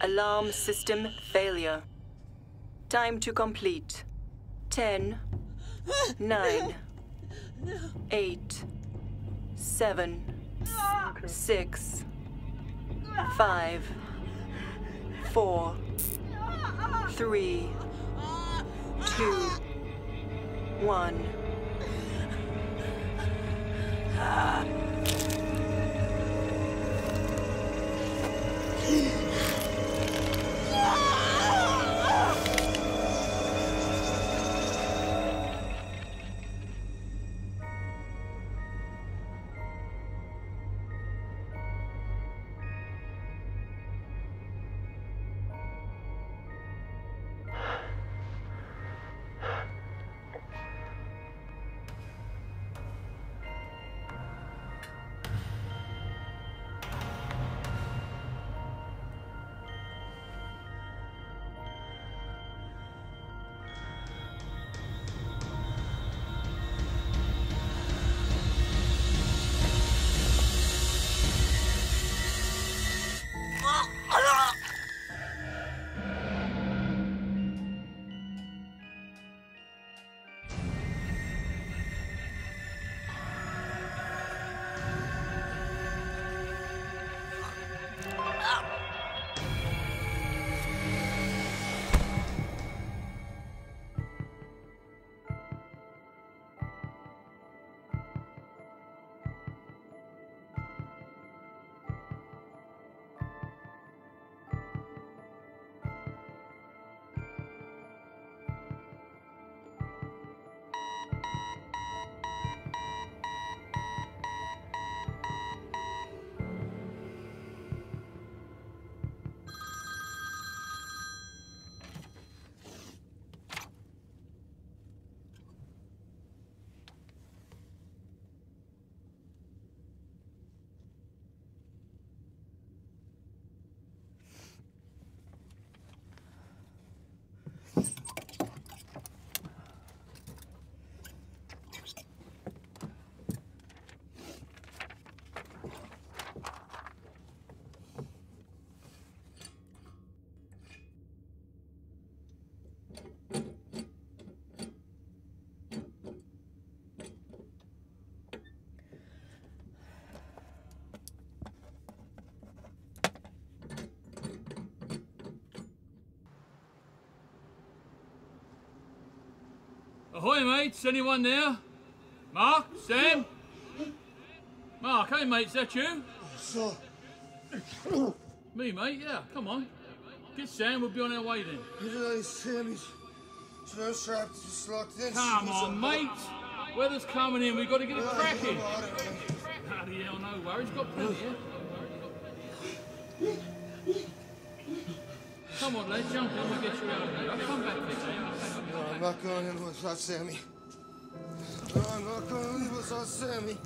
Alarm system failure. Time to complete. Ten, nine, eight, seven, six, five, four, three, two, one. Ahoy, mates. Anyone there? Mark? Sam? Mark, hey, mate, is that you? So, Me, mate, yeah, come on. Get Sam, we'll be on our way then. Hey, Sammy's first trap just. Come on, mate. Weather's coming in, we've got to get it cracking. you got it, mate. Bloody hell, no worries, got plenty, yeah? Come on, let's jump in, we'll get you out of here. I'll come back Sam. No, oh, I'm not going in without Sammy. No, I'm not going in without Sammy.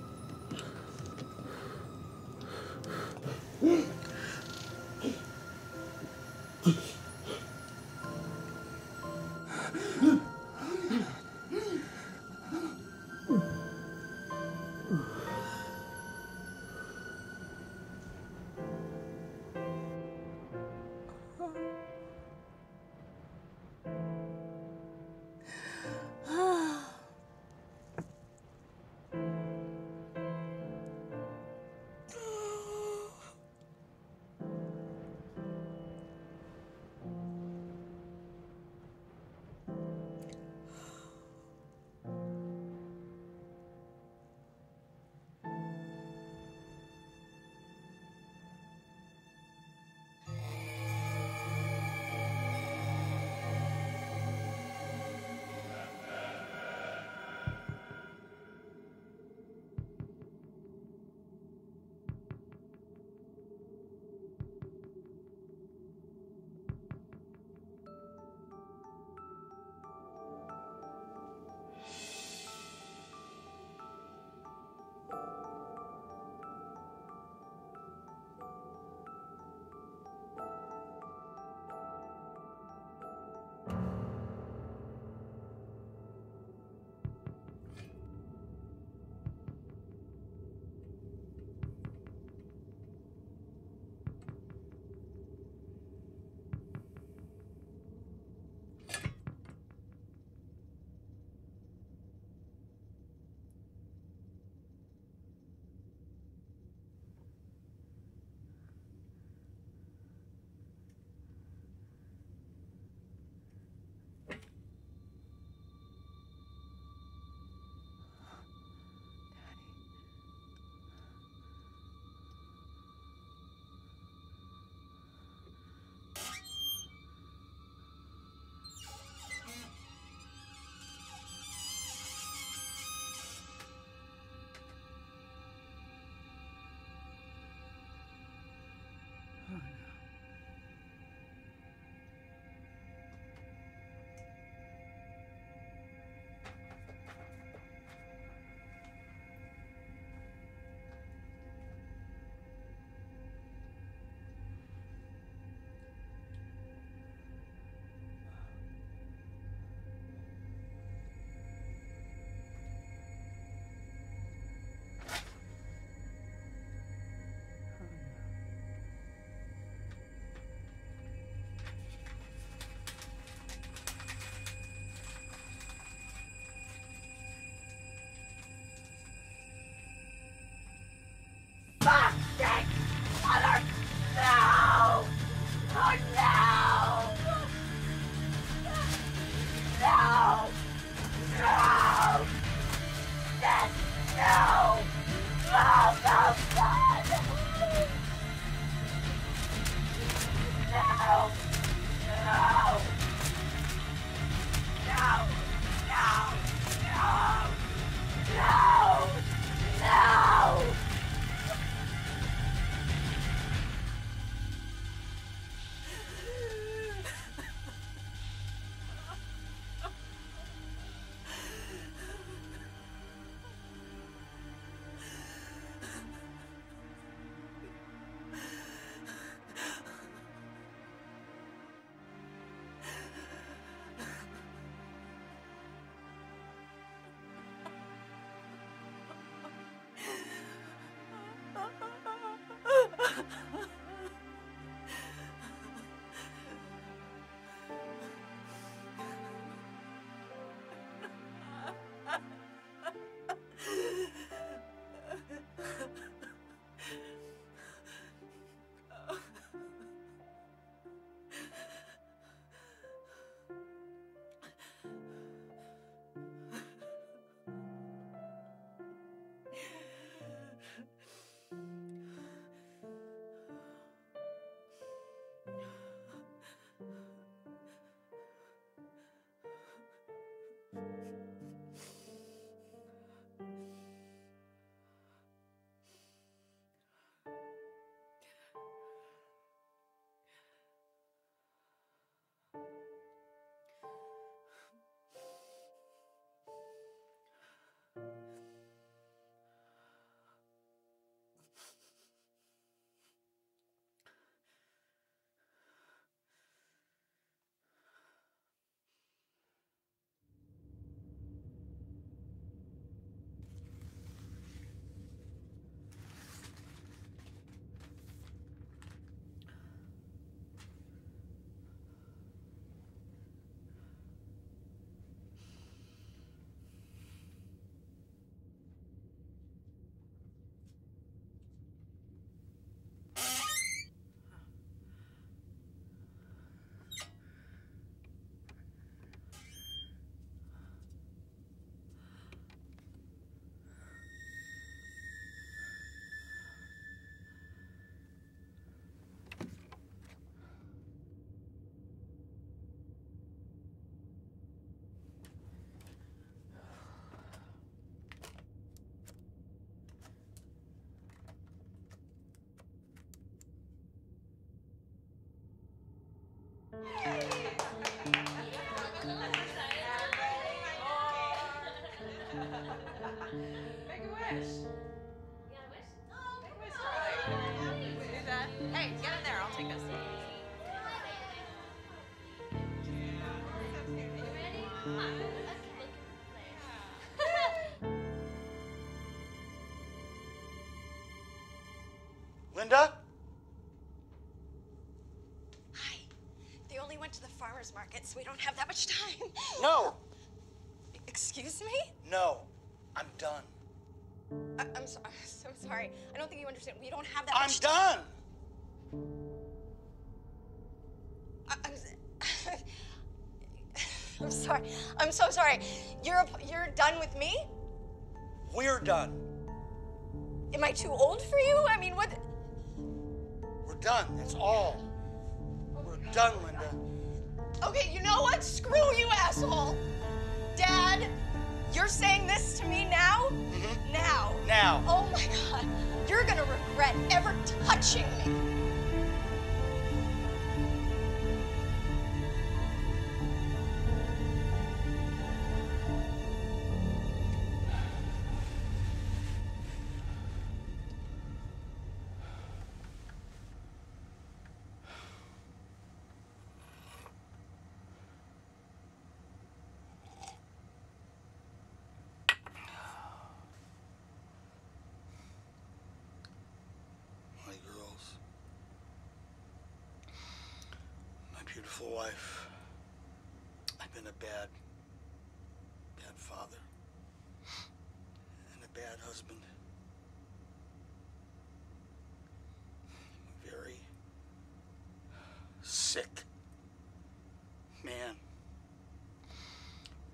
Make a wish. Hey, get in there. I'll take this. Linda? Hi. They only went to the farmer's market, so we don't have that much time. No. Excuse me? No. Sorry. I don't think you understand. We don't have that I'm much done. I- I'm, I'm sorry. I'm so sorry. You're you're done with me? We're done. Am I too old for you? I mean, what? We're done. That's all. We're done, Linda. Okay, you know what? Screw you, asshole. Dad, you're saying this to me now? Mm-hmm. Now. Now. Oh my god. You're gonna regret ever touching me.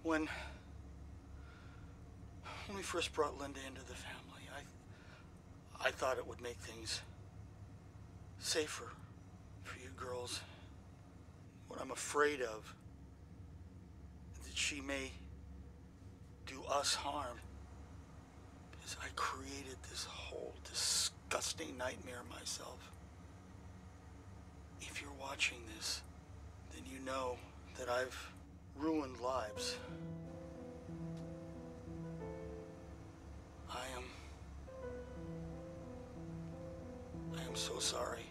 When when we first brought Linda into the family, I I thought it would make things safer for you girls. What I'm afraid of is that she may do us harm. Because I created this whole disgusting nightmare myself. If you're watching this, then you know that I've ruined lives. I am. I am so sorry.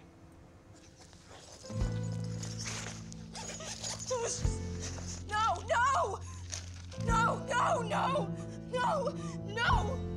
No, no! No, no, no! No, no!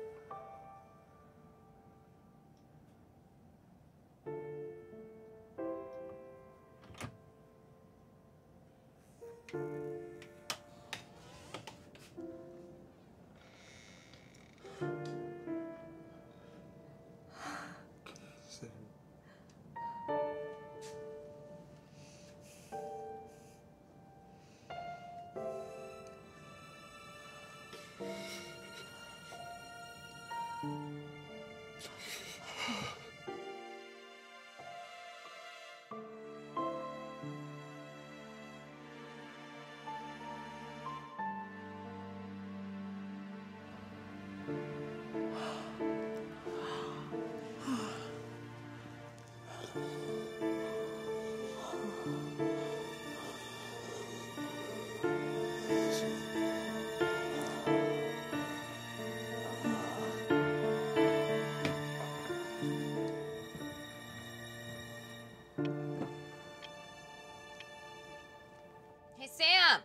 Sam!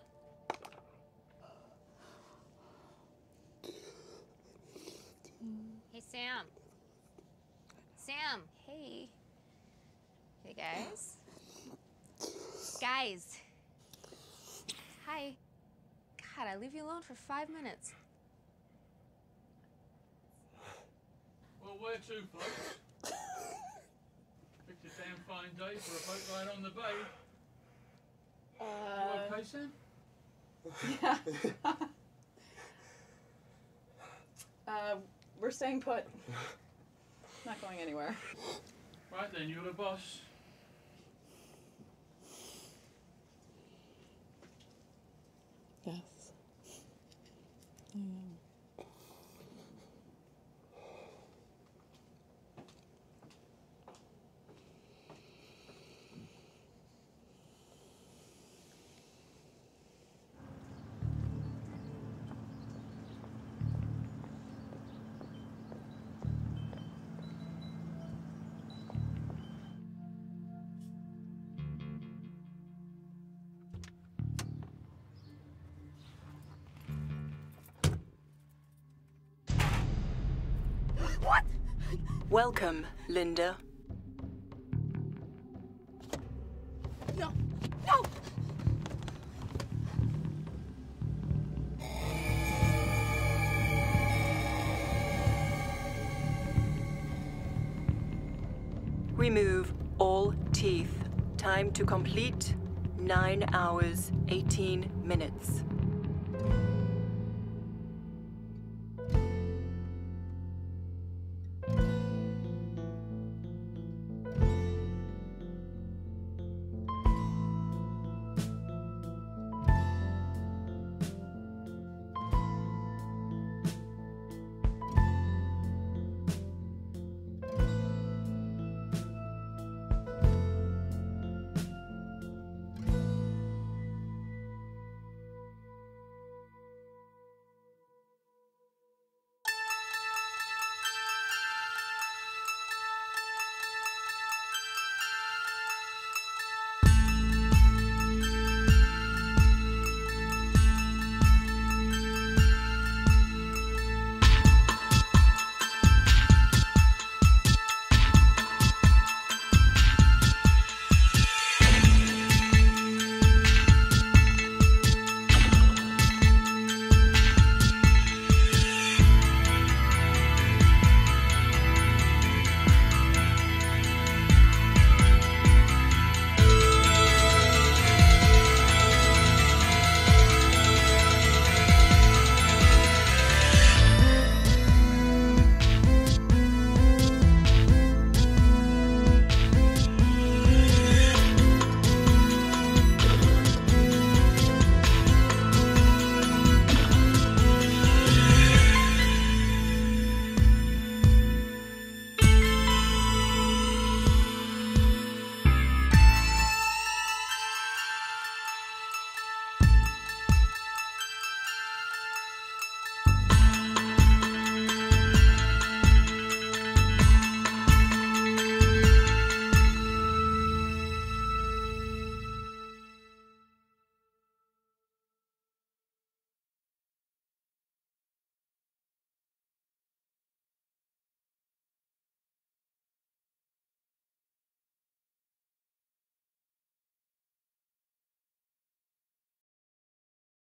Hey, Sam. Sam, hey. Hey, guys. Guys. Hi. God, I leave you alone for five minutes. Well, where to, folks? Picked a damn fine day for a boat ride on the bay. You okay, Sam? Yeah. uh, we're staying put. Not going anywhere. Right then, you're the boss. Welcome, Linda. No, no! Remove all teeth. Time to complete 9 hours, 18 minutes.